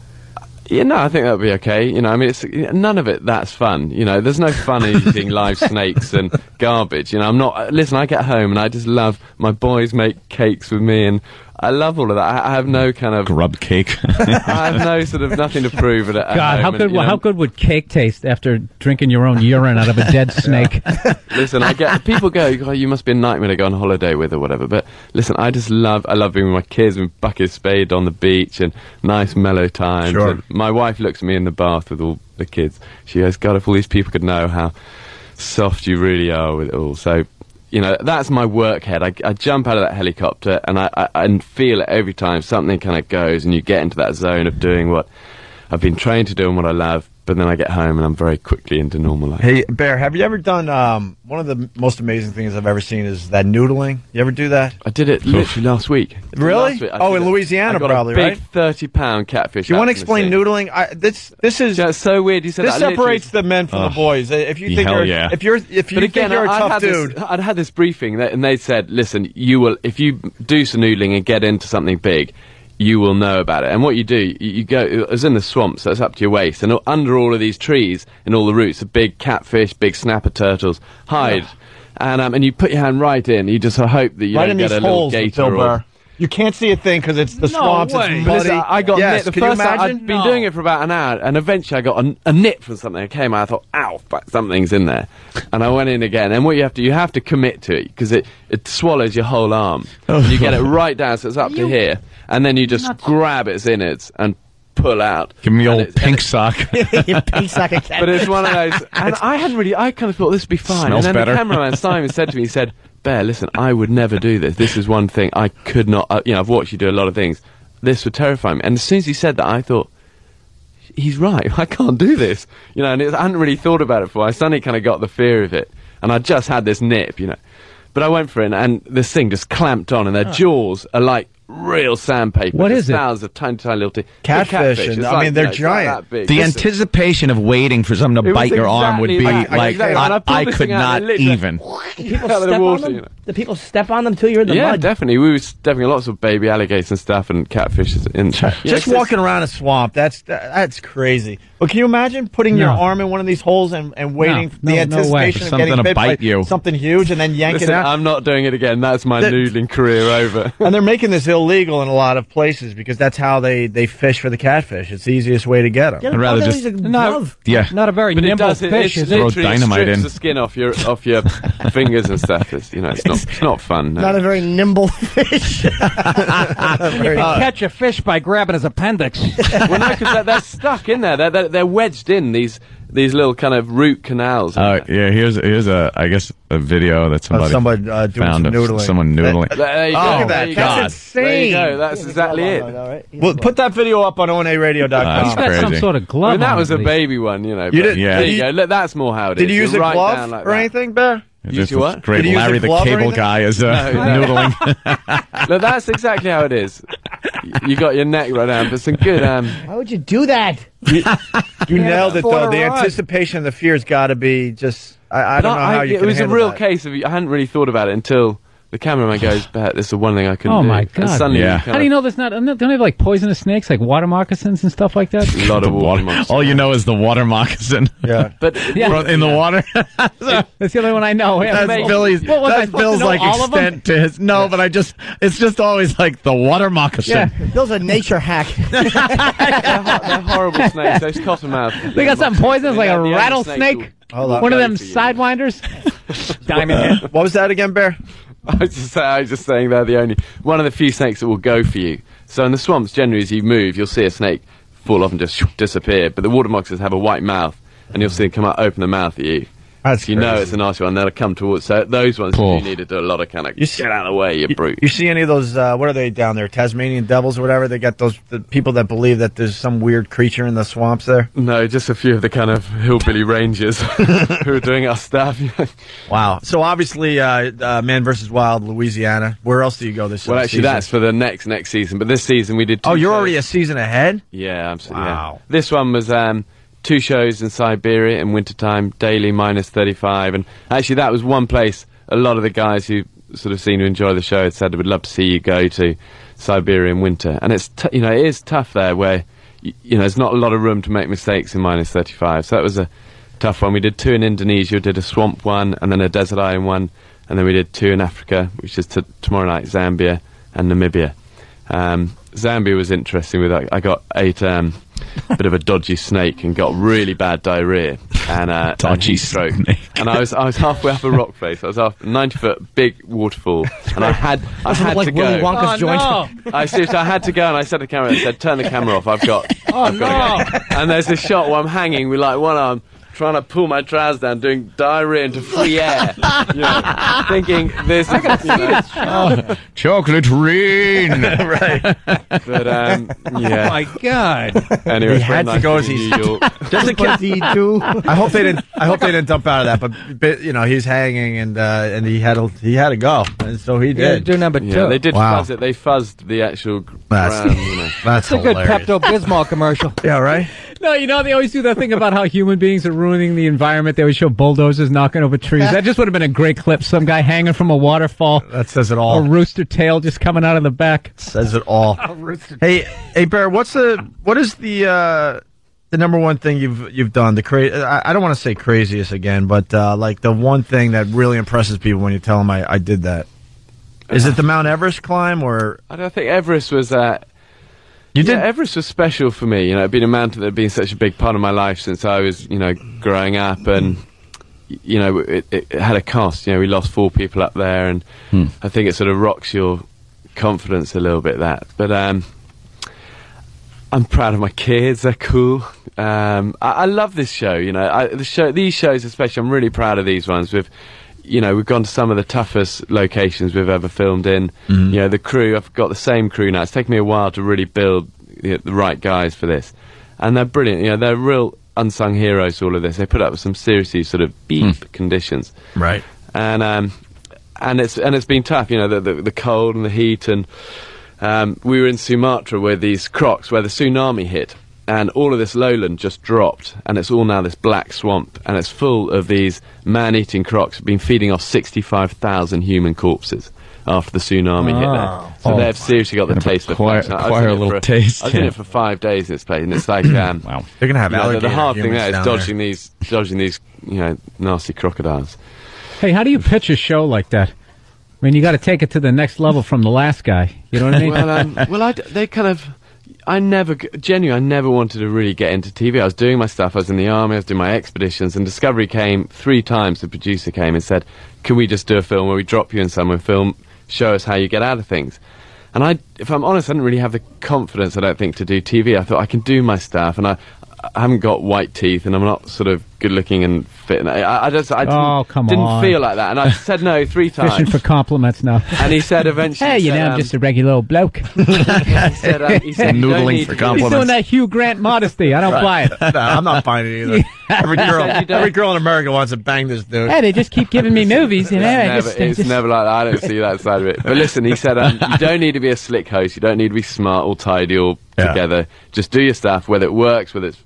Yeah, no, I think that would be okay. You know, I mean, it's none of it that's fun. You know, there's no fun eating live snakes and garbage. You know, I'm not. uh, Listen, I get home and I just love my boys make cakes with me, and I love all of that. I, I have no kind of grub cake. I have no sort of nothing to prove at, at God, home how and, good you know, how good would cake taste after drinking your own urine out of a dead snake? Listen, I get people go, "God, you must be a nightmare to go on holiday with or whatever. But listen, I just love, I love being with my kids and bucket spade on the beach and nice mellow times. Sure. And my wife looks at me in the bath with all the kids. She goes, God, if all these people could know how soft you really are with it all. So, you know, that's my work head. I, I jump out of that helicopter and I, I, I feel it every time something kind of goes and you get into that zone of doing what I've been trained to do and what I love. But then I get home and I'm very quickly into normal life. Hey, Bear, have you ever done um, one of the most amazing things I've ever seen is that noodling? You ever do that? I did it literally last week. Really? Last week Oh, in it. Louisiana, I got probably, a big right? thirty-pound catfish. Do you want to explain noodling? I, this this is Yeah, it's so weird. You said this that. Separates the men from Ugh. the boys. If you think you're yeah. if you're if you but again, think you're a I'd tough dude, This, I'd had this briefing, that, and they said, "Listen, you will if you do some noodling and get into something big, you will know about it. And what you do, you, you go it's in the swamps, so it's up to your waist, and under all of these trees and all the roots, are big catfish, big snapper turtles hide, and um, and you put your hand right in. You just hope that you right don't get these a little holes, with gator Bill or You can't see a thing because it's the swamps. It's muddy. listen, I got yes, nit. The can first time imagine? I'd been doing it for about an hour, and eventually I got a, a nip from something. I came out, I thought, "Ow, but something's in there," and I went in again. And what you have to, you have to commit to it because it it swallows your whole arm. you get it right down, so it's up to here, and then you just grab its innards and pull out. Give me the old it's- pink sock. pink sock of but it's one of those, and I hadn't really. I kind of thought this would be fine. Smells and then better. the cameraman Simon said to me, he said, "Bear, listen, I would never do this. This is one thing I could not. Uh, you know, I've watched you do a lot of things. This would terrify me." And as soon as he said that, I thought. He's right. I can't do this, you know. And it, I hadn't really thought about it before. I suddenly kind of got the fear of it, and I just had this nip, you know. But I went for it, and this thing just clamped on, and their jaws are like real sandpaper. What is Just is it? Thousands of tiny, tiny little t- Catfish, It's and, I like, mean, they're you know, it's like giant. The Listen, anticipation of waiting for something to was bite your arm would be exactly- like exactly. And I I, I could not and literally- even. people the step water, on them. you know. The people step on them too. You're in the yeah, mud. definitely. We were stepping lots of baby alligators and stuff and catfishes in. Just walking around a swamp, that's that, that's crazy. But can you imagine putting your arm in one of these holes and, and waiting for the no anticipation For of getting something to bit by bite you. something huge and then yanking Listen, it out? I'm not doing it again. That's my noodling career over. and they're making this illegal in a lot of places because that's how they, they fish for the catfish. It's the easiest way to get them. Yeah, I'd rather why don't just- you a Yeah. Not a very But it nimble does. Fish, it's is it? Throw dynamite strips in. the skin off your off your fingers and stuff. It's, you know, it's not it's not fun. No. Not a very nimble fish. You can catch a fish by grabbing his appendix. well, no, because they're, they're stuck in there. They're, they're, they're wedged in these these little kind of root canals. Oh yeah, here's here's a I guess a video that somebody somebody, uh, doing found some of noodling. someone noodling. That- There you go. Oh, look at there that. you That's go. insane. There you go. That's exactly it. Well, put that video up on onaradio.com. Uh, He's got some sort of I mean, that was a baby one, you know. You but did- There you you- go. Look, that's more how it is. Did you use a You're right glove like or anything, Bear? It's Use your this what? Great Did you use Larry the cable guy is uh, No, no. noodling. Look, that's exactly how it is. You got your neck right down, but some good. Um, Why would you do that? You, you Yeah, nailed it though. The ride. anticipation, the fear's got to be just. I, I don't know how you It can was a real that. case of. I hadn't really thought about it until the cameraman goes, "Bet this is the one thing I couldn't Oh do." my And god! suddenly, Yeah. you How do you know there's not? Don't they have like poisonous snakes, like water moccasins and stuff like that? A lot of water. monsters. All you know is the water moccasin. Yeah, but Yeah. in the water. That's the only one I know. Yeah, That's Mate, Billy's. What was I that's supposed to Bill's know like all of them? extent to his. No, but I just. It's just always like the water moccasin. Yeah. Bill's a nature hack. they're, ho- they're horrible snakes. Those cottonmouth. They got something poisonous, like a the only rattlesnake. snake Hold on. One of them for you. sidewinders. Diamond uh, head. What was that again, Bear? I was just I was just saying they're the only one of the few snakes that will go for you. So in the swamps, generally, as you move, you'll see a snake fall off and just disappear. But the water moccasins have a white mouth, and you'll see them come out, open the mouth at you. That's you know it's a nasty one. They'll come towards. So those ones Cool. you need to do a lot of kind of You see- get out of the way, you brute. You see any of those? Uh, what are they down there? Tasmanian devils or whatever? They got those the people that believe that there's some weird creature in the swamps there. No, just a few of the kind of hillbilly rangers who are doing our stuff. Wow. So obviously, uh, uh, Man versus Wild, Louisiana. Where else do you go this? well, actually, season? that's for the next next season. But this season we did. Two Oh, you're shows. already a season ahead. Yeah, absolutely. Wow. Yeah. This one was um, two shows in Siberia in wintertime, daily minus 35. And actually, that was one place a lot of the guys who sort of seem to enjoy the show had said would love to see you go to Siberia in winter. And it's, t- you know, it is tough there where, you know, there's not a lot of room to make mistakes in minus 35. So that was a tough one. We did two in Indonesia, we did a swamp one, and then a desert island one. And then we did two in Africa, which is t- tomorrow night, Zambia and Namibia. Um, Zambia was interesting with I, I got eight um, bit of a dodgy snake and got really bad diarrhea and uh, Dodgy and stroke. snake. And I was I was halfway up a rock face. I was up ninety foot big waterfall, and I had I had look to like Willy go. Wonka's joint. I seriously, I had to go, and I said to the camera, I said, "Turn the camera off. I've got, Oh I've got to go." And there's this shot where I'm hanging with like one arm, trying to pull my trousers down, doing diarrhea into free air, you know, thinking this. I gotta see this. Oh, chocolate rain. right. But um, yeah. Oh my god! Anyway, He it's very had to nice go be as in he's- New York. Just in case he do. I hope they didn't. I hope they didn't dump out of that. But, but you know, he's hanging and uh, and he had a, he had to go, and so he Yeah, did. do number Yeah, two. they did Wow. fuzz it. They fuzzed the actual That's- ground. You know. That's It's a good. Pepto Bismol commercial. Yeah, right. No, you know they always do that thing about how human beings are ruining the environment. They always show bulldozers knocking over trees. That just would have been a great clip. Some guy hanging from a waterfall, That says it all. a rooster tail just coming out of the back. Says it all. Hey, hey, Bear. What's the what is the uh, the number one thing you've you've done? The cra- I, I don't want to say craziest again, but uh, like the one thing that really impresses people when you tell them I, I did that. Is it the Mount Everest climb or I don't think Everest was. Uh, you yeah, did? Everest was special for me. You know, it'd been a mountain that had been such a big part of my life since I was, you know, growing up, and you know, it, it, had a cost. You know, we lost four people up there, and I think it sort of rocks your confidence a little bit. That, but um, I'm proud of my kids. They're cool. Um, I, I love this show. You know, I, the show, these shows especially. I'm really proud of these ones. We've, you know, we've gone to some of the toughest locations we've ever filmed in. You know, the crew. I've got the same crew now. It's taken me a while to really build you know, the right guys for this, and they're brilliant. You know, they're real unsung heroes. All of this. They put up with some seriously sort of beep conditions right? and um, and it's and it's been tough, you know, the the, the cold and the heat, and um, we were in Sumatra where these crocs, where the tsunami hit, and all of this lowland just dropped, and it's all now this black swamp, and it's full of these man-eating crocs, been feeding off sixty-five thousand human corpses. After the tsunami hit there, so Oh. they've seriously got the taste of acquire- flesh. I was acquire a little for taste, I was in yeah. it for five days in this place, and it's like um, Wow. They're gonna have you know, the, the hard thing humans there is down dodging these, dodging these, you know, nasty crocodiles. Hey, how do you pitch a show like that? I mean, you got to take it to the next level from the last guy. You know what I mean? well, um, well, I d they kind of. I never, genuinely, I never wanted to really get into TV. I was doing my stuff. I was in the army. I was doing my expeditions, and Discovery came three times. The producer came and said, "Can we just do a film where we drop you in somewhere, film, show us how you get out of things?" And I, if I'm honest, I didn't really have the confidence. I don't think to do TV. I thought I can do my stuff, and I, I haven't got white teeth, and I'm not sort of good looking and fit. And I, I just I didn't, Oh, come didn't on. feel like that, and I said no three times. Fishing times. for compliments now. And he said eventually, Hey, you said, know, I'm um, just a regular old bloke. he said, um, he said, "You don't need to be- He's doing that Hugh Grant modesty. I don't buy it. no, I'm not buying it either. Every girl, every girl in America wants to bang this dude. Hey, they just keep giving me movies, you know. I It's, just, never, it's just- never like that. I don't see that side of it. But listen, he said um, you don't need to be a slick host. You don't need to be smart or tidy or together. Just do your stuff, whether it works, whether it's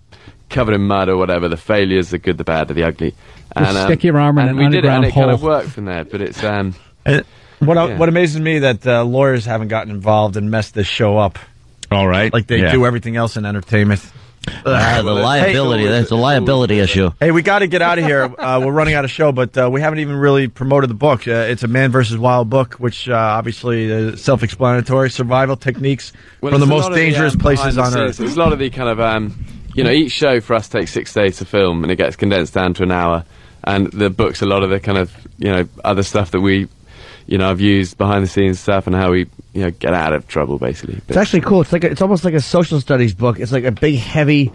covered in mud or whatever. The failures, the good, the bad, the ugly. Just stick your arm in and an we did it, and underground it kind of worked from there. But it's um, What Yeah. what amazes me that uh, lawyers haven't gotten involved and messed this show up. All right, like they Yeah. do everything else in entertainment. Ah, the liability. That's a liability issue. Hey, we got to get out of here. Uh, we're running out of show, but uh, we haven't even really promoted the book. Uh, it's a Man versus Wild book, which uh, obviously is self-explanatory. Survival techniques Well, from the most lot of the, dangerous um, places on earth. scenes. It's a lot of the kind of, um, you know, each show for us takes six days to film, and it gets condensed down to an hour. And the book's a lot of the kind of, you know, other stuff that we, you know, I've used behind the scenes stuff and how we, you know, get out of trouble basically. It's actually cool. It's like a, it's almost like a social studies book. It's like a big, heavy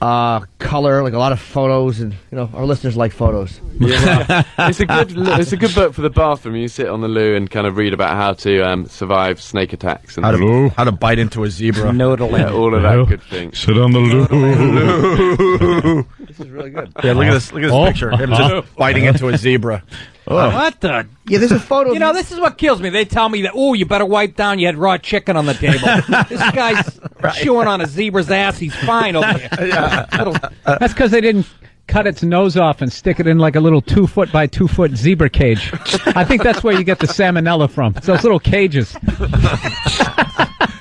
uh, color, like a lot of photos, and you know our listeners like photos. Yeah, well, it's a good it's a good book for the bathroom. You sit on the loo and kind of read about how to um, survive snake attacks and How to, how to bite into a zebra. Yeah, all of that good thing. Sit on the loo. This is really good. Yeah, look at this. Look at this Oh. picture. Him just biting into a zebra. Oh. What the? Yeah, there's a photo. You know, this is what kills me. They tell me that, oh, you better wipe down. You had raw chicken on the table. this guy's chewing on a zebra's ass. He's fine over here. That'll- That's because they didn't cut its nose off and stick it in like a little two foot by two foot zebra cage. I think that's where you get the salmonella from. It's those little cages.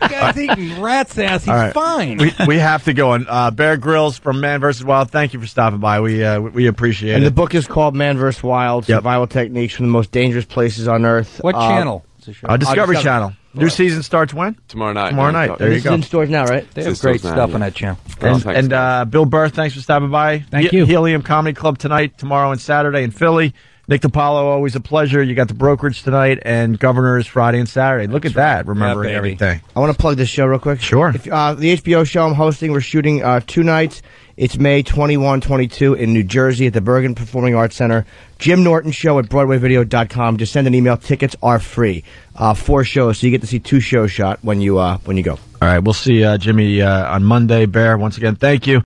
guy's eating rat's ass. He's All right. fine. We, we have to go. on. uh, Bear Grylls from Man vs. Wild. Thank you for stopping by. We uh, we- we appreciate And it. And the book is called Man vs. Wild: Survival Techniques from the Most Dangerous Places on Earth. What Uh, channel? Uh, Discovery Channel. New season starts when? Tomorrow night. Tomorrow night. o'clock. There you This go. is in stores now, right? They It's have great so sad, stuff yeah. on that channel. Oh, And, thanks, and uh, Bill Burr, thanks for stopping by. Thank He- you. Helium Comedy Club tonight, tomorrow, and Saturday in Philly. Nick DiPaolo, always a pleasure. You got the brokerage tonight, and Governors Friday and Saturday. Look at that, remembering baby. everything. I want to plug this show real quick. Sure. If, uh, the HBO show I'm hosting, we're shooting uh, two nights. It's May 21, 22 in New Jersey at the Bergen Performing Arts Center. Jim Norton Show at BroadwayVideo.com. Just send an email. Tickets are free. Uh, four shows, so you get to see two shows shot when you uh, when you go. All right, we'll see uh, Jimmy uh, on Monday. Bear, once again, thank you.